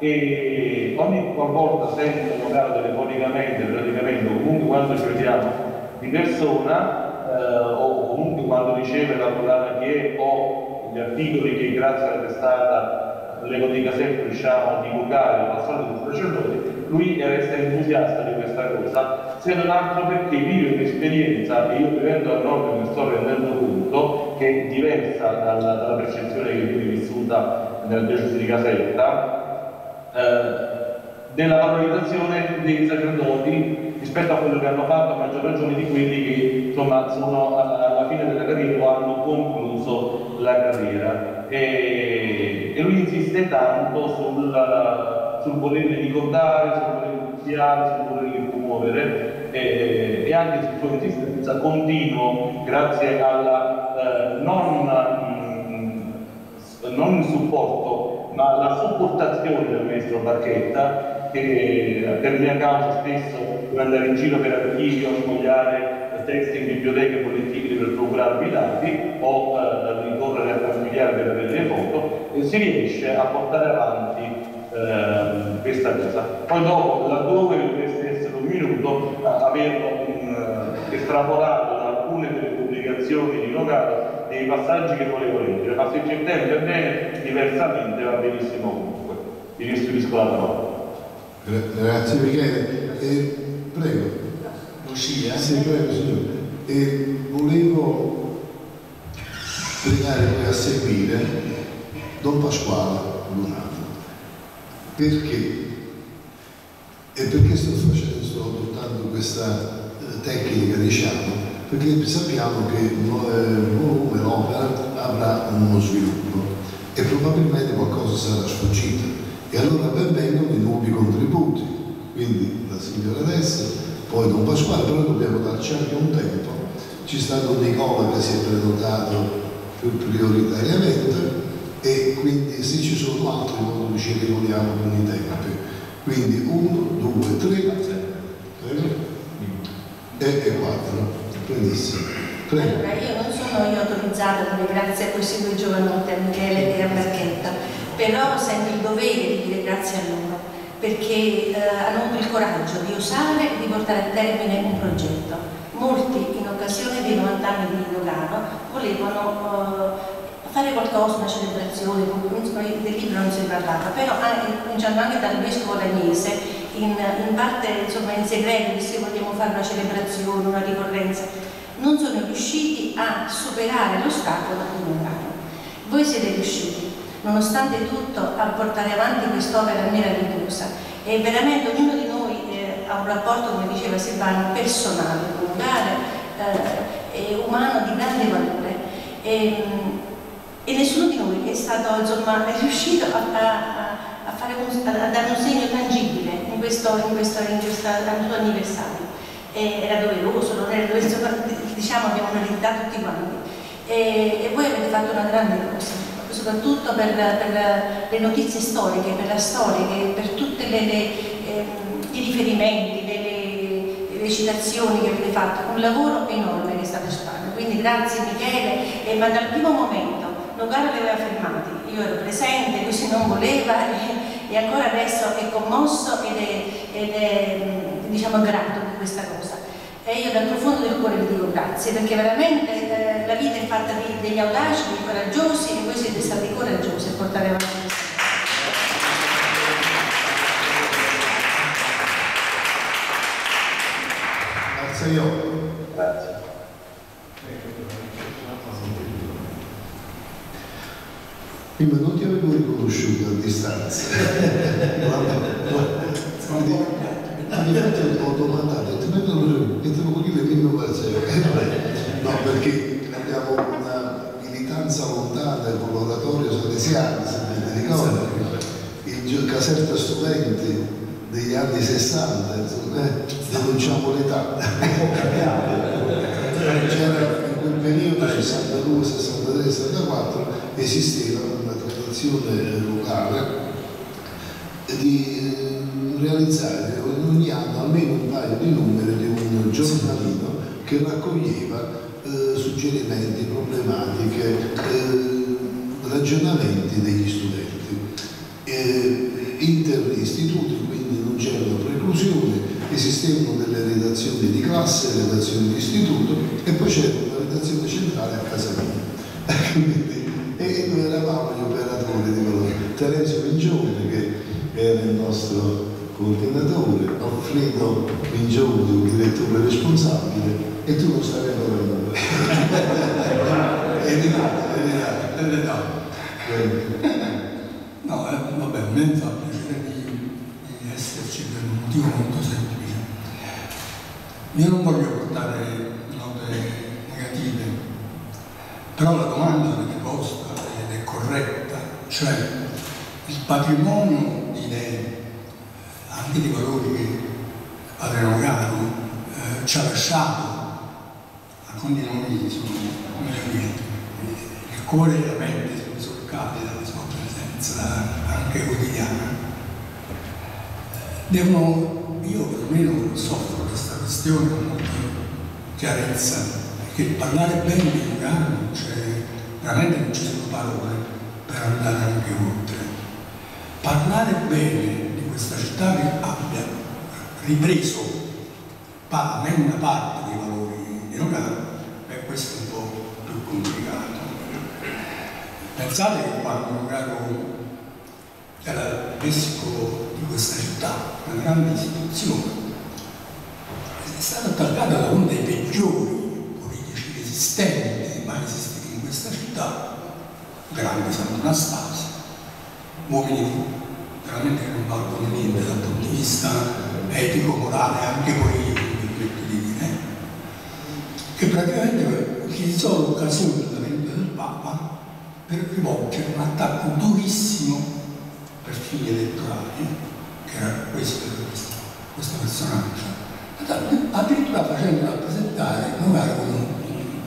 Speaker 2: e ogni qualvolta sento notato telefonicamente, praticamente, comunque quando ci vediamo di persona eh, o comunque quando riceve la collana che è o gli articoli che grazie alla testata Lego di Casetto riusciamo a divulgare la storia dei sacerdoti, lui resta entusiasta di questa cosa, se non altro perché vive un'esperienza, e io vivendo a nord mi sto rendendo conto, che è diversa dalla, dalla percezione che viene vissuta nella diocesi di Casetta, eh, della valorizzazione dei sacerdoti rispetto a quello che hanno fatto, a maggior ragione di quelli che insomma, sono alla fine della carriera o hanno concluso la carriera. E, e lui insiste tanto sul, sul volerli ricordare, sul volerli iniziare, sul volerli promuovere e, e, anche sul suo insistenza continuo grazie alla eh, non, mh, mm, non supporto ma la supportazione del maestro Barchetta che per mia causa spesso devo andare in giro per archivi o sfogliare testi in biblioteche politiche per procurarvi dati o eh, ricorrere a familiare per avere le foto e si riesce a portare avanti eh, questa cosa. Poi dopo, laddove dovreste essere un minuto, averlo um, estrapolato da alcune delle pubblicazioni di Nogaro dei passaggi che volevo leggere, ma se c'è tempo è bene, diversamente va benissimo comunque. Vi restituisco la parola.
Speaker 1: Grazie Michele. Eh, prego.
Speaker 3: Lucia?
Speaker 1: Sì, prego signore. Eh, volevo pregare poi a seguire Don Pasquale Lunato. Perché? E perché sto, facendo, sto adottando questa eh, tecnica, diciamo? Perché sappiamo che il volume, l'opera avrà uno sviluppo e probabilmente qualcosa sarà sfuggito e allora benvengono i nuovi contributi. Quindi la signora adesso poi Don Pasquale, però dobbiamo darci anche un tempo. Ci sta Don Nicola che si è prenotato prioritariamente e quindi se ci sono altri noi ci regoliamo con i tempi. Quindi uno, due, tre e, e quattro. Benissimo.
Speaker 8: Allora, io non sono io autorizzata a dire grazie a questi due giovanotti, a Michele e a Marchetta, però sento il dovere di dire grazie a loro, perché eh, hanno avuto il coraggio di osare e di portare a termine un progetto. Molti, in occasione dei 90 anni di Lugano, volevano eh, fare qualcosa, una celebrazione, del libro non si parlava, però anche, cominciando anche dal vescovo Lagnese, in, in parte insomma in segreto, se vogliamo fare una celebrazione, una ricorrenza, non sono riusciti a superare l'ostacolo Lugano. Voi siete riusciti, nonostante tutto, a portare avanti quest'opera meravigliosa e veramente ognuno di noi eh, ha un rapporto, come diceva Silvano, personale Lugano, eh, e umano di grande valore. E, e, nessuno di noi è stato insomma, è riuscito a, a, un, a, dare un segno tangibile in questo, in questo, in questo anniversario eh, era doveroso, non era doveroso, diciamo abbiamo un'eredità tutti quanti. E, e, voi avete fatto una grande cosa, soprattutto per, per, le notizie storiche, per la storia, per tutti eh, i riferimenti, le, le, le, citazioni che avete fatto, un lavoro enorme che è stato fatto. Quindi grazie Michele, e, ma dal primo momento Nogaro li aveva fermati, io ero presente, così non voleva e, e ancora adesso è commosso ed è, ed è diciamo, grato di questa cosa. E io dal profondo del cuore vi dico grazie, perché veramente eh, la vita è fatta di, degli audaci, dei coraggiosi e voi siete stati coraggiosi a portare avanti questa
Speaker 1: Marzaiolo. Grazie. Prima non ti avevo riconosciuto a distanza. Infatti ho domandato, ti mettono che te lo dire prima No, perché abbiamo una militanza lontana con l'oratorio salesiano, se vi ricordo, il Caserta Studenti degli anni 60, insomma, eh, denunciamo l'età. C'era in quel periodo 62, 63, 64 esisteva una tradizione locale di eh, realizzare ogni anno almeno un paio di numeri di un giornalino che raccoglieva eh, suggerimenti, problematiche, eh, ragionamenti degli studenti. Eh, interistituti, quindi non c'erano preclusioni, esistevano delle redazioni di classe, redazioni di istituto e poi c'era una redazione centrale a casa mia. e noi eravamo gli operatori di valore. Terenzio Mingione che era il nostro coordinatore, Alfredo Mingione, il direttore responsabile, e tu non stavi lavorando.
Speaker 9: è rinato, è rinato, è rinato. No, eh, vabbè, a me fa piacere di, di esserci per un motivo molto semplice. Io non voglio portare note negative, però la domanda che posta ed è corretta, cioè il patrimonio di idee, anche di valori che Padre Nogaro eh, ci ha lasciato, alcuni di noi sono, come dire, il cuore e la mente sono solcati dalla sua presenza anche quotidiana. Devono, io perlomeno soffro questa questione con molta chiarezza, perché parlare bene di Lugano, cioè, veramente non ci sono parole per andare anche oltre parlare bene di questa città che abbia ripreso almeno una parte dei valori di Nogaro, è questo un po' più complicato. Che quando Nogaro era vescovo di questa città, una grande istituzione, è stato attaccato da uno dei peggiori politici resistenti mai esistiti in questa città, grande Sant'Anastasio uomini veramente che non valgono niente dal punto di vista etico, morale, anche politico, mi permetto di dire, che praticamente utilizzò l'occasione del Papa per rivolgere un attacco durissimo per fini elettorali, che era questo, questo, questo personaggio, addirittura facendo rappresentare Nogaro come un,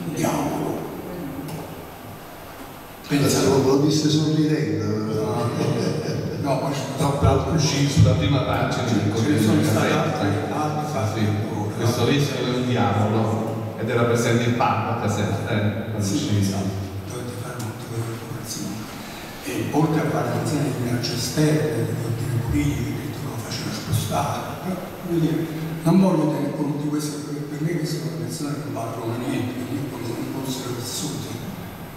Speaker 9: un diavolo.
Speaker 1: Pensavo lo disse sorridendo.
Speaker 9: No, no, poi
Speaker 4: Troppo uscì sulla prima pagina del Corriere
Speaker 9: sono stati altri
Speaker 4: Sì, questo vescovo è un diavolo ed era presente il Papa Caserta, eh, quando
Speaker 9: Sì, esatto, dovete fare molte collaborazioni. E oltre a fare lezioni di minacce esterne, di ordine politico, che lo faceva spostare, però, dire, non voglio tenere conto di questo perché per me queste sono persone che non valgono niente, quindi non fossero vissuti,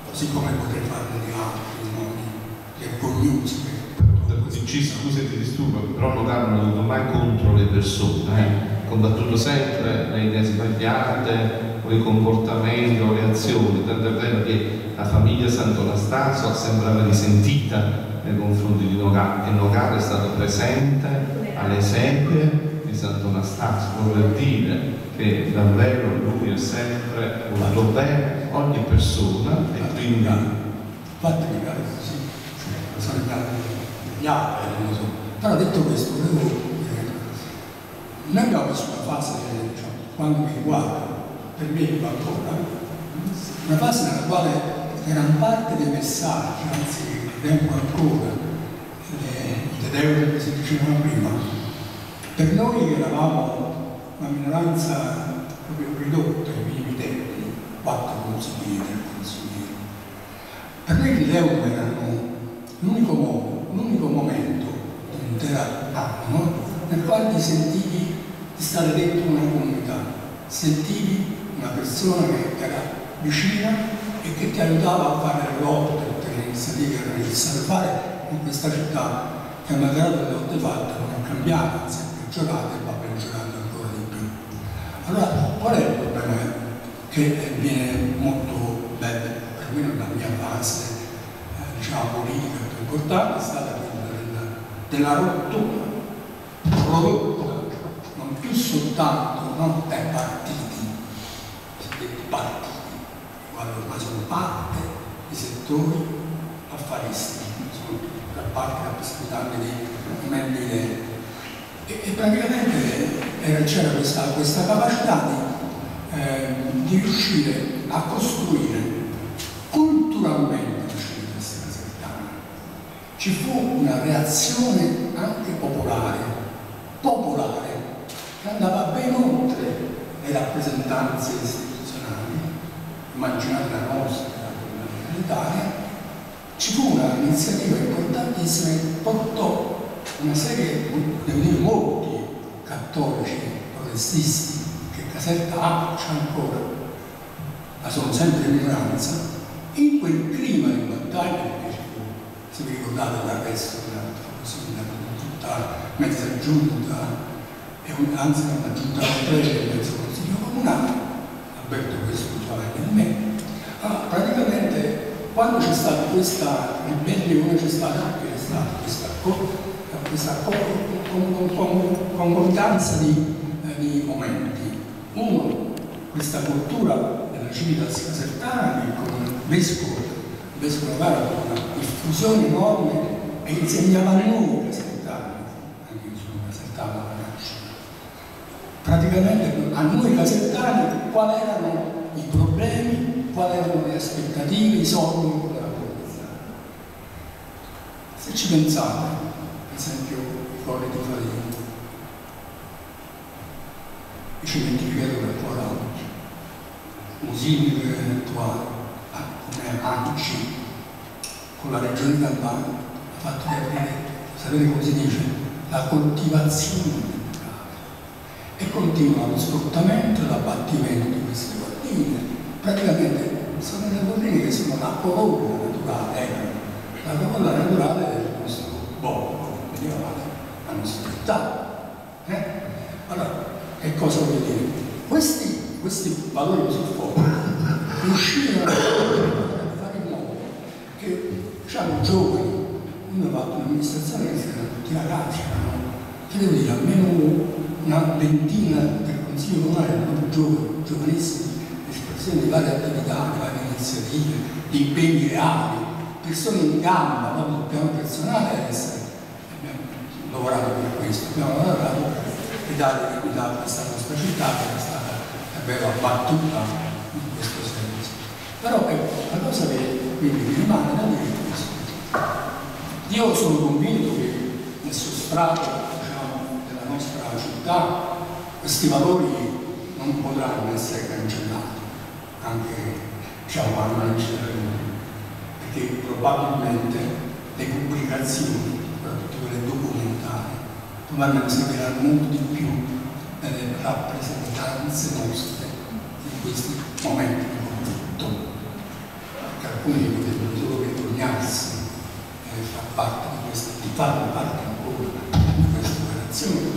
Speaker 9: così come potrei farne di altri, modi vergognosi. che-
Speaker 4: Ci scusa ti disturbo, però non venuto mai contro le persone, eh. combattuto sempre le idee sbagliate, o i comportamenti o le azioni, tanto è vero che la famiglia Sant'Anastasio sembrava risentita nei confronti di Nogaro e Nogaro è stato presente alle esequie di Sant'Anastasio, vuol dire che davvero lui ha sempre voluto bene ogni persona e quindi
Speaker 9: Fatti legare così, sono legati gli altri, non so. Però detto questo, volevo cosa. Noi abbiamo una fase, diciamo, quando mi riguarda, per me ancora, una fase nella quale gran parte dei messaggi, anzi leggo ancora, i tedei che si dicevano prima, per noi eravamo una minoranza proprio ridotta ai minimi tempi, quattro consiglieri, consiglieri. Per noi gli Leo erano l'unico modo, l'unico momento dell'intero anno nel quale ti sentivi di stare dentro una comunità, sentivi una persona che era vicina e che ti aiutava a fare le lotte, tutte le iniziative che erano salvare in questa città che malgrado le lotte fatte non è cambiata, anzi è peggiorata e va peggiorando ancora di più. Allora, qual è il problema che viene molto bello, perlomeno nella mia fase eh, diciamo, politica più importante, è stata quella della, della rottura, prodotta non più soltanto non dai partiti, partiti, quali ormai parte di settori affaristici, sono da parte rappresentanti di membri dei e, e praticamente era- c'era questa, questa capacità di, ehm, di riuscire a costruire culturalmente la città casertana. Ci fu una reazione anche popolare, popolare, che andava ben oltre le rappresentanze istituzionali, immaginate la nostra, dell'Italia, ci fu un'iniziativa importantissima che portò una serie, devo dire molti cattolici protestisti che Caserta ha, c'è ancora, ma sono sempre in minoranza, in quel clima di battaglia fu, se vi ricordate l'arresto di un'altra con tutta mezza giunta, e anzi una giunta completa del mezzo consiglio comunale, Alberto questo lo sa meglio di me. Allora, praticamente quando c'è stata questa ribellione c'è stata anche stata questa, questa co- con- con- con- concordanza di, eh, di momenti. Uno, questa cultura della civitas casertana con il vescovo, il vescovo Nogaro con una diffusione enorme e insegnava a noi casertani, anche io sono casertano da nascita, praticamente a noi casertani quali erano i problemi, quali erano le aspettative, i sogni della comunità. Se ci pensate, per esempio, cuori di Farino, i cementificatori ancora oggi, un sindaco ah, come Anci, con la regione Campania, ha fatto capire, sapete come si dice, la coltivazione del e continua lo sfruttamento e l'abbattimento di queste colline. Praticamente sono le colline che sono la colonna naturale, erano la colonna naturale del nostro borgo, medievale, la città. Eh? Allora, che cosa voglio dire? Questi, questi valori riuscirono a fare in modo che diciamo giovani, uno ha fatto un'amministrazione che erano tutti ragazzi, che devo dire, almeno una ventina del Consiglio Comunale giovani, giovanissimi, espressione di varie attività, di varie iniziative, di impegni reali, persone in gamba, proprio sul piano personale, essere, abbiamo lavorato per questo, abbiamo lavorato ridare dignità a questa nostra città che è stata davvero abbattuta in questo senso. Però ecco, la cosa che quindi mi rimane da dire è questo. Io sono convinto che nel diciamo, della nostra città questi valori non potranno essere cancellati, anche diciamo, quando non ci perché probabilmente le pubblicazioni, soprattutto quelle documentari, dovranno serviranno molto di più delle rappresentanze nostre in questi momenti di conflitto, alcuni potrebbero solo vergognarsi e parte di questa, di fare parte di operazione,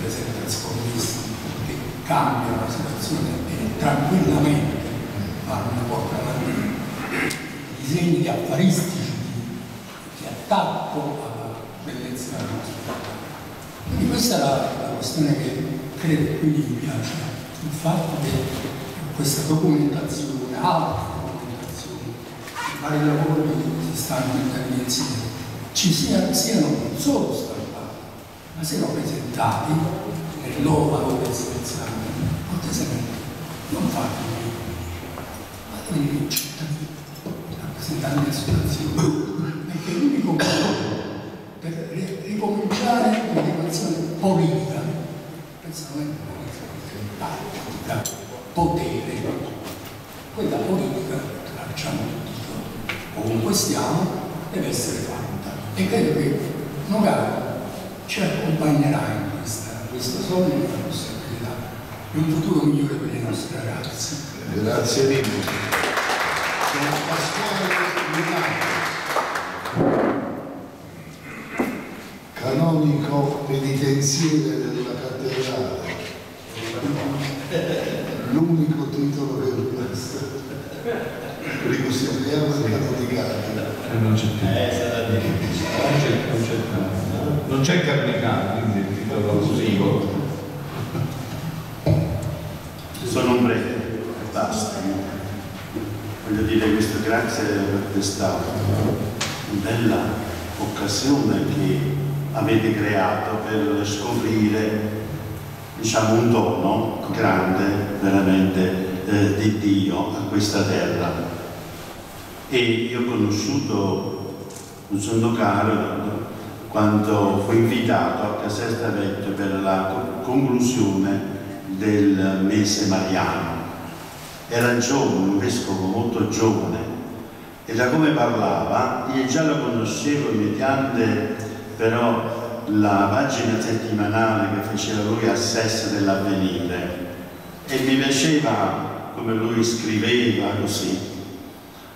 Speaker 9: per esempio scommesse che cambiano la situazione e tranquillamente fanno portare avanti disegni di affaristici di attacco alla bellezza della nostra città. Quindi questa è la, la questione che credo quindi mi piace, il fatto che questa documentazione, altre documentazioni, vari lavori che si stanno mettendo insieme, ci sia, siano non solo stampati, ma siano presentati nel loro valore essenziale, cortesemente, non fatti ma devono cittadini, rappresentanti le situazioni, perché l'unico modo per ricominciare dimensione politica, pensano politica, potere, quella politica, tracciamo tutti, ovunque stiamo, deve essere fatta. E credo che Nogaro ci accompagnerà in questa, questo sogno e la possibilità di un futuro migliore per i nostri ragazzi.
Speaker 1: Grazie mille. Sono Pasquale Milano canonico penitenziere della cattedrale, l'unico titolo che resta. Ricostituiamo il canonicale.
Speaker 4: Non c'è più. Non c'è più. Non c'è carnicale, quindi il titolo esclusivo.
Speaker 10: Sono un prete, basta. Voglio dire questo grazie per questa bella occasione che avete creato per scoprire diciamo, un dono grande veramente eh, di Dio a questa terra. E io ho conosciuto un sono caro quando fu invitato a Caserta Vecchio per la conclusione del mese mariano. Era giovane, un vescovo molto giovane e da come parlava io già lo conoscevo mediante però la pagina settimanale che faceva lui a Sesso dell'avvenire. E mi piaceva come lui scriveva così.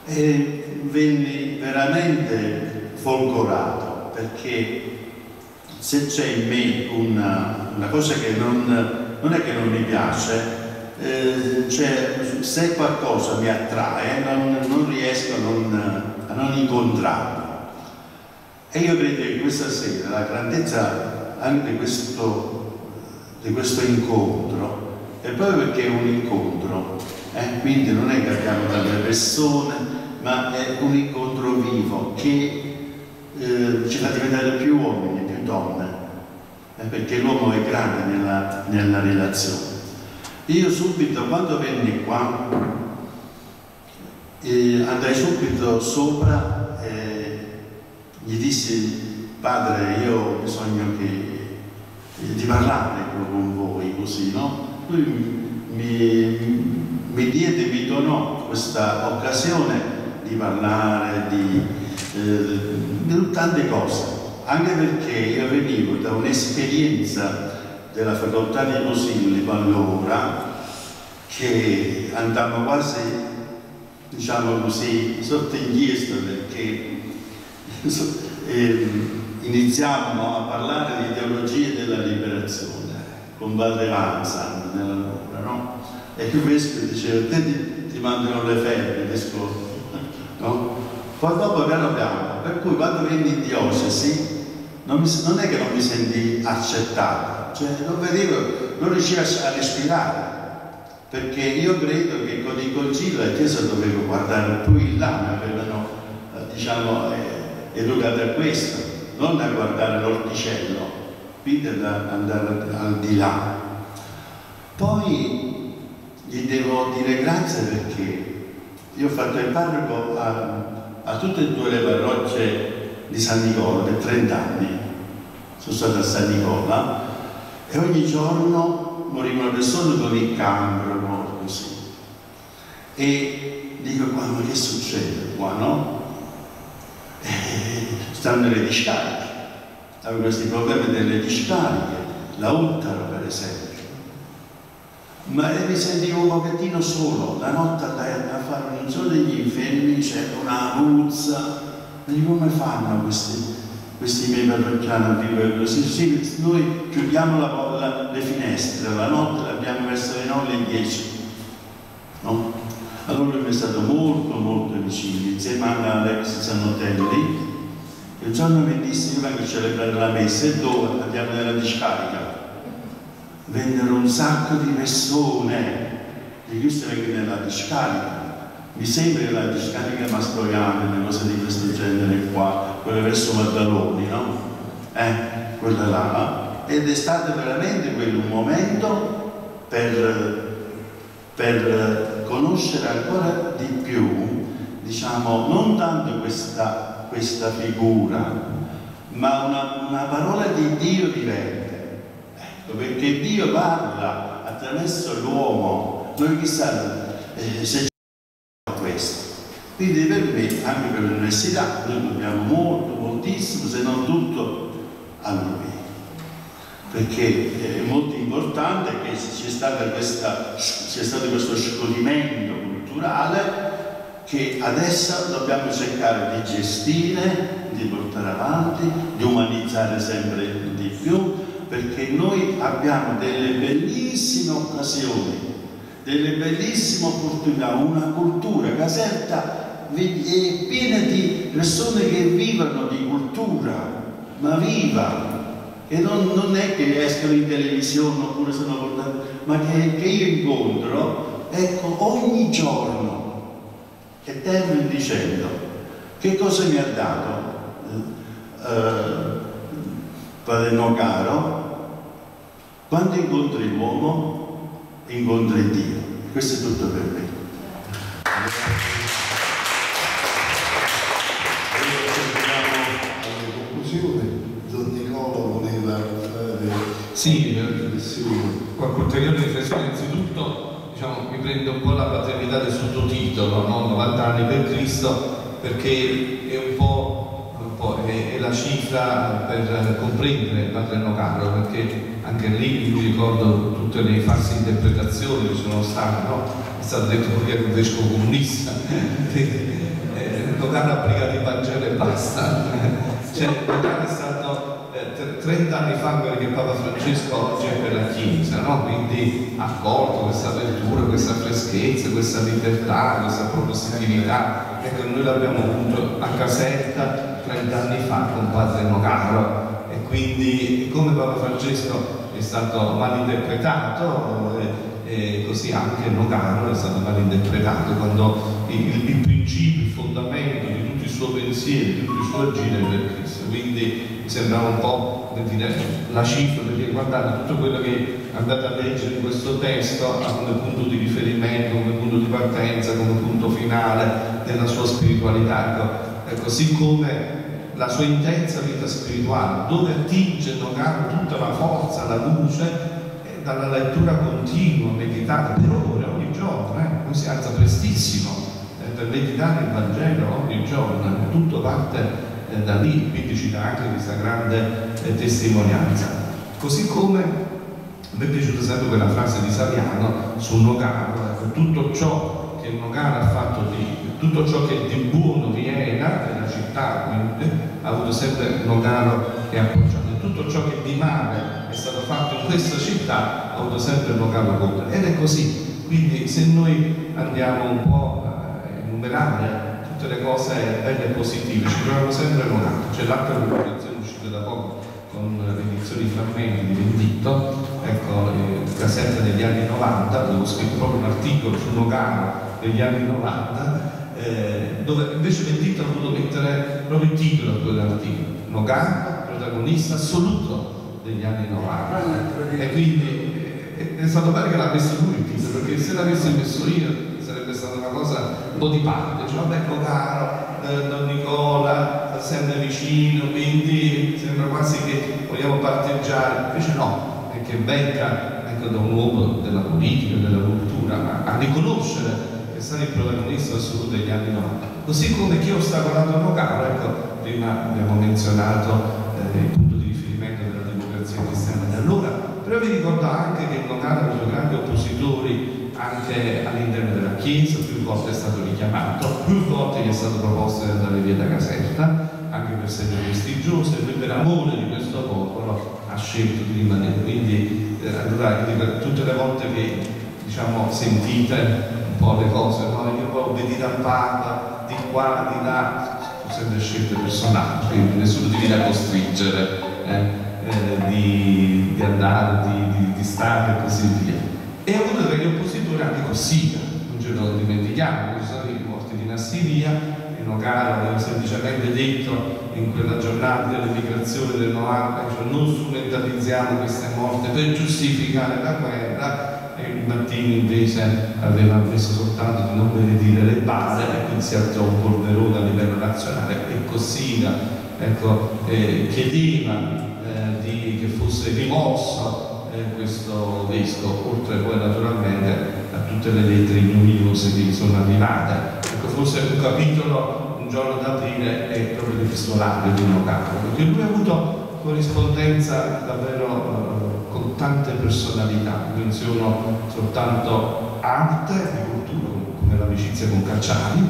Speaker 10: E venni veramente folgorato perché se c'è in me una, una cosa che non, non, è che non mi piace eh, cioè, se qualcosa mi attrae non, non riesco a non, a non incontrarlo e io credo che questa sera la grandezza anche di questo, di questo incontro è proprio perché è un incontro, eh? quindi non è che abbiamo tante persone, ma è un incontro vivo che eh, ci fa diventare più uomini, più donne, eh? perché l'uomo è grande nella, nella relazione. Io subito, quando venni qua, eh, andai subito sopra gli dissi, padre, io ho bisogno che, di parlare con voi così, no? Lui mi, mi diede, mi donò questa occasione di parlare di, eh, di tante cose, anche perché io venivo da un'esperienza della facoltà di Posillipo allora che andavo quasi, diciamo così, sotto inchiesta perché e iniziamo a parlare di ideologie della liberazione con Padre Vanzan nell'allora, no? E il vescovo diceva, te ti, ti mandano le febbri, vescovo, no? Poi dopo piano piano, per cui quando venni in diocesi non, mi, non è che non mi senti accettato, cioè non vedevo, non riuscivo a respirare, perché io credo che con il concilio la Chiesa doveva guardare più in là, mi avevano, diciamo, eh, educati a questo, non a guardare l'orticello, Peter andare al di là. Poi gli devo dire grazie perché io ho fatto il parroco a, a tutte e due le parrocce di San Nicola per 30 anni. Sono stato a San Nicola e ogni giorno morivano persone con il cancro, così. E dico ma che succede qua, no? E stanno nelle discariche aveva questi problemi delle discariche, la Uttaro per esempio. Ma mi sentivo un pochettino solo, la notte andai a fare un solo degli infermi, c'era una puzza, e come fanno questi, questi miei parrocchiani a vivere così? Sì, noi chiudiamo la, la, le finestre, la notte l'abbiamo verso le 9 e le 10. No? Allora lui mi è stato molto molto vicino, insieme anche all'ex Zanotelli, il giorno mi disse io vengo a celebrare la messa e dove? Andiamo nella discarica. Vennero un sacco di persone e questo vengono nella discarica. Mi sembra che la discarica Mastroianni, le cose di questo genere qua, quelle verso Maddaloni, no? Eh, quella là. Ed è stato veramente quello un momento per, per conoscere ancora di più, diciamo, non tanto questa questa figura, ma una, una parola di Dio vivente. Perché Dio parla attraverso l'uomo. Noi chissà eh, se c'è questo. Quindi per me, anche per l'università, noi dobbiamo molto, moltissimo, se non tutto, a lui. Perché è molto importante che ci sia stato questo scioglimento culturale che adesso dobbiamo cercare di gestire, di portare avanti, di umanizzare sempre di più, perché noi abbiamo delle bellissime occasioni, delle bellissime opportunità, una cultura, Caserta è piena di persone che vivono di cultura, ma viva, e non, non, è che escono in televisione oppure sono portati, ma che, che io incontro, ecco, ogni giorno e termino dicendo che cosa mi ha dato? Eh, Padre Nogaro quando incontri l'uomo incontri Dio. Questo è tutto per me.
Speaker 4: Sì, qualche ulteriore riflessione innanzitutto diciamo, mi prende un po' la paternità del sottotitolo, no? 90 anni per Cristo, perché è un po', un po' è, è, la cifra per comprendere il Padre Carlo, perché anche lì mi ricordo tutte le false interpretazioni che sono state, no? è stato detto che era un vescovo comunista, eh, Nogaro ha pregato il Vangelo e basta, cioè Nogaro è stato 30 anni fa quello che Papa Francesco oggi è per la Chiesa, no? quindi ha accolto questa apertura, questa freschezza, questa libertà, questa propositività. Ecco, noi l'abbiamo avuto a Caserta 30 anni fa con Padre Nogaro e quindi come Papa Francesco è stato mal interpretato e, e così anche Nogaro è stato mal interpretato quando il, il principio, il fondamento di tutto il suo pensiero, di tutto il suo agire è per Cristo. Quindi mi sembrava un po' dire, la cifra, perché guardate tutto quello che andate a leggere in questo testo ha come punto di riferimento, come punto di partenza, come punto finale della sua spiritualità. Ecco, ecco siccome la sua intensa vita spirituale, dove attinge Nogaro tutta la forza, la luce, eh, dalla lettura continua, meditata per ore, ogni giorno, eh? lui si alza prestissimo eh, per meditare il Vangelo ogni giorno, tutto parte eh, da lì, quindi ci dà anche questa grande eh, testimonianza. Così come mi è piaciuta sempre quella frase di Saviano su Nogaro, ecco, tutto ciò che Nogaro ha fatto di, tutto ciò che di buono Vienna, nella città, quindi, ha avuto sempre Nogaro che ha appoggiato, tutto ciò che di male è stato fatto in questa città ha avuto sempre Nogaro contro. Ed è così, quindi se noi andiamo un po' a enumerare tutte le cose belle e positive, ci troviamo sempre Nogaro. C'è l'altra pubblicazione uscita da poco con l'edizione di frammenti di Venditto, ecco, eh, Gazzetta degli anni 90, dove ho scritto proprio un articolo su Nogaro degli anni 90, eh, dove invece Venditto ha voluto mettere proprio il titolo a quell'articolo. Nogaro, protagonista assoluto degli anni 90 e quindi è, è stato bene che l'ha messo lui il titolo perché se l'avessi messo io sarebbe stata una cosa un po' di parte. Cioè vabbè eh, Don Nicola sempre vicino quindi sembra quasi che vogliamo parteggiare. Invece no è che venga ecco, da un uomo della politica della cultura a, riconoscere è stato il protagonista assoluto degli anni 90 così come chi ha ostacolato Nogaro ecco prima abbiamo menzionato eh, il punto di riferimento della democrazia cristiana di allora, però vi ricordo anche che Nogaro ha avuto grandi oppositori anche all'interno della Chiesa, più volte è stato richiamato, più volte gli è stato proposto di andare via da Caserta, anche per essere prestigioso e per amore di questo popolo ha scelto di rimanere. Quindi eh, allora, tutte le volte che diciamo, sentite po' le cose, no? io ho obbedito al Papa, di qua, di là, sempre scelte personali, quindi nessuno ti viene a costringere eh, eh, di, di, andare, di, di, di, stare e così via. E avuto degli oppositori anche Cossiga, non ce lo dimentichiamo, ci sono i morti di Nassiria, e Nogara aveva semplicemente detto in quella giornata dell'emigrazione del 90, cioè non strumentalizziamo queste morte per giustificare la guerra, mattino invece aveva messo soltanto di non benedire le bare e quindi si alzò un polverone a livello nazionale e Cossina ecco, eh, chiedeva eh, di, che fosse rimosso eh, questo vescovo, oltre poi naturalmente a tutte le lettere ignominiose che gli sono arrivate. Ecco, forse un capitolo, un giorno d'aprile, è proprio l'epistolario di Nocaro, perché lui ha avuto corrispondenza davvero eh, tante personalità, menziono soltanto arte e cultura, come l'amicizia con Cacciari,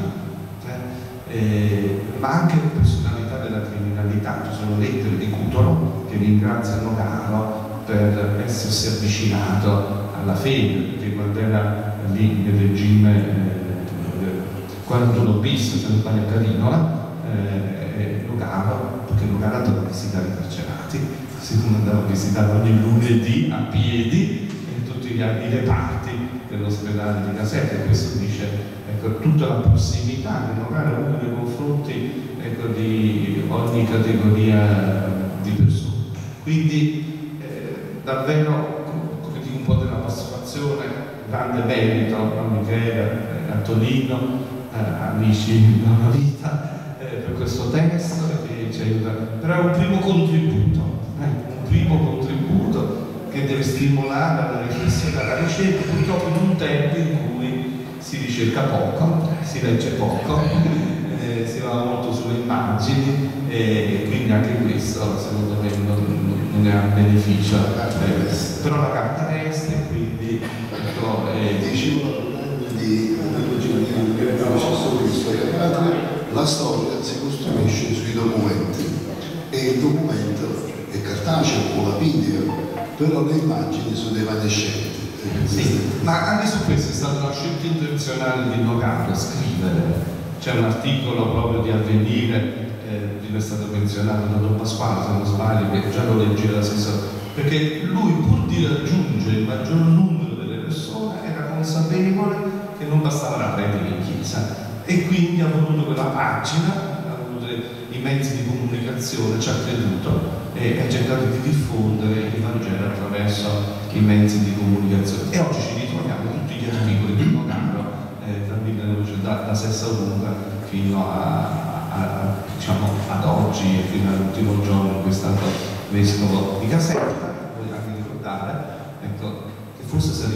Speaker 4: eh, eh, ma anche personalità della criminalità. Ci sono lettere di Cutolo che ringraziano Caro per essersi avvicinato alla fede, perché quando era lì nel regime eh, 41 bis, se non sbaglio Carinola, eh, Lugaro, perché Lugaro andava a visitare i carcerati siccome andavo a visitare ogni lunedì a piedi in tutti gli, i reparti dell'ospedale di Caserta. E questo dice ecco, tutta la prossimità ha avuto nei confronti ecco, di ogni categoria di persone. Quindi eh, davvero come dico un po' della passivazione, grande merito a Michele, a Tonino, eh, amici della vita eh, per questo testo che ci aiuta, però è un primo contributo primo contributo che deve stimolare la riflessione, alla ricerca, purtroppo in un tempo in cui si ricerca poco, si legge poco, eh, si va molto sulle immagini e quindi anche questo secondo me non, non è un beneficio. Eh, però la carta resta e quindi ecco,
Speaker 1: eh, dicevo di la storia si costruisce sui documenti e il documento è cartaceo o lapideo, però le immagini sono evanescenti.
Speaker 4: Sì, ma anche su questo è stata una scelta intenzionale di Nogaro scrivere. C'è un articolo proprio di avvenire, eh, è stato menzionato da Don Pasquale, se non sbaglio, che già lo leggeva la perché lui pur di raggiungere il maggior numero delle persone era consapevole che non bastava la predica in chiesa e quindi ha voluto quella pagina i mezzi di comunicazione, ci ha creduto e ha cercato di diffondere il Vangelo attraverso i mezzi di comunicazione. E oggi ci ritroviamo tutti gli articoli di Nogaro, eh, da, da Sessa Lunga fino a, a, diciamo, ad oggi e fino all'ultimo giorno in cui è stato vescovo di Caserta, voglio anche ricordare, ecco, che forse se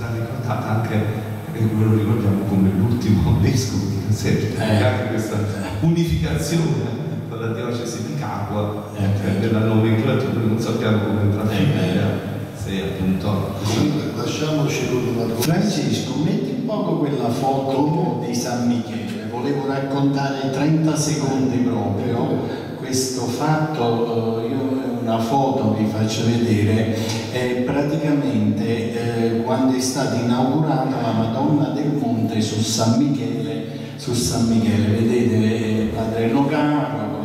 Speaker 4: l'ha ricordata anche e noi lo ricordiamo come l'ultimo vescovo di Caserta, eh, anche questa unificazione la diocesi di Capua eh, eh, della nomenclatura, non sappiamo come andrà a finire. Se appunto.
Speaker 1: Comunque, lasciamoci con una.
Speaker 3: Francesco, metti un poco quella foto di San Michele, volevo raccontare 30 secondi proprio questo fatto, io una foto vi faccio vedere, è praticamente eh, quando è stata inaugurata la Madonna del Monte su San Michele, su San Michele. vedete eh, Padre Nogaro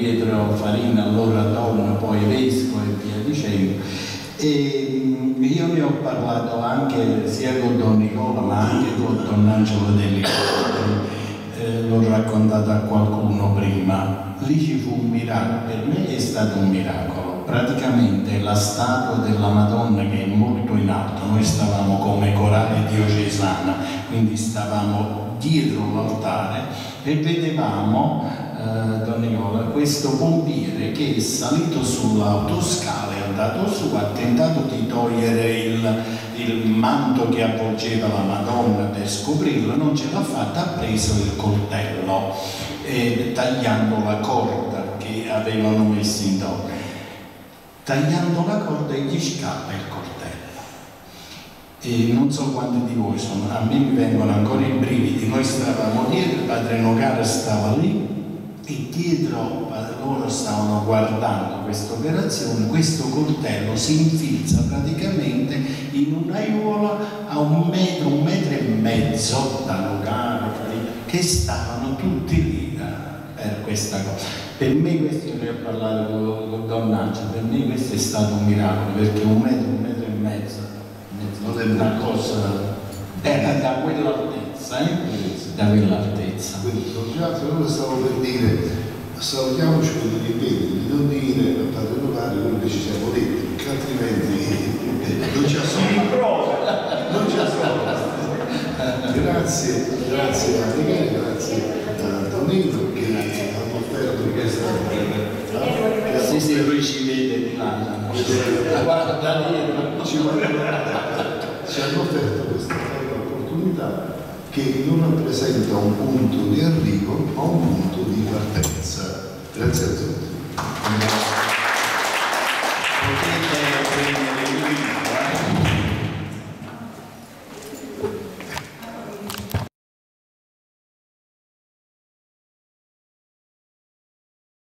Speaker 3: Pietro Farina, allora Don, poi Vescovo e via dicendo. E mm, io ne ho parlato anche sia con Don Nicola ma anche con Don Angelo Delicato, eh, l'ho raccontato a qualcuno prima lì ci fu un miracolo, per me è stato un miracolo. praticamente la statua della Madonna che è molto in alto, noi stavamo come corale diocesana, quindi stavamo dietro l'altare e vedevamo eh, Don Nicola, questo pompiere che è salito sull'autoscala, è andato su, ha tentato di togliere il, il manto che avvolgeva la Madonna per scoprirlo, non ce l'ha fatta, ha preso il coltello eh, tagliando la corda che avevano messo intorno. Tagliando la corda e gli scappa il coltello. E non so quanti di voi sono, a me mi vengono ancora i brividi, noi stavamo dietro, padre Nogara stava lì e dietro loro stavano guardando questa operazione, questo coltello si infilza praticamente in un'aiuola a un metro, un metro e mezzo da Nogara, che stavano tutti lì eh, per questa cosa. Per me questo, ne ho parlato con, con Don Nancia, per me questo è stato un miracolo, perché un metro, un metro e mezzo, non è una cosa, era da quell'altezza, eh? da quell'altezza.
Speaker 1: Allora stavo per dire, salutiamoci con degli impegni, di non dire a Padre Novare quello che ci siamo detti, perché altrimenti non ci assorbita. Non ci assorbita. Grazie, grazie a Michele, grazie a Tonino che hanno offerto questa
Speaker 3: Sì, sì, lui ci vede di là, guarda da dietro.
Speaker 1: ci hanno offerto questa opportunità che non rappresenta un punto di arrivo ma un punto di partenza. Grazie a tutti.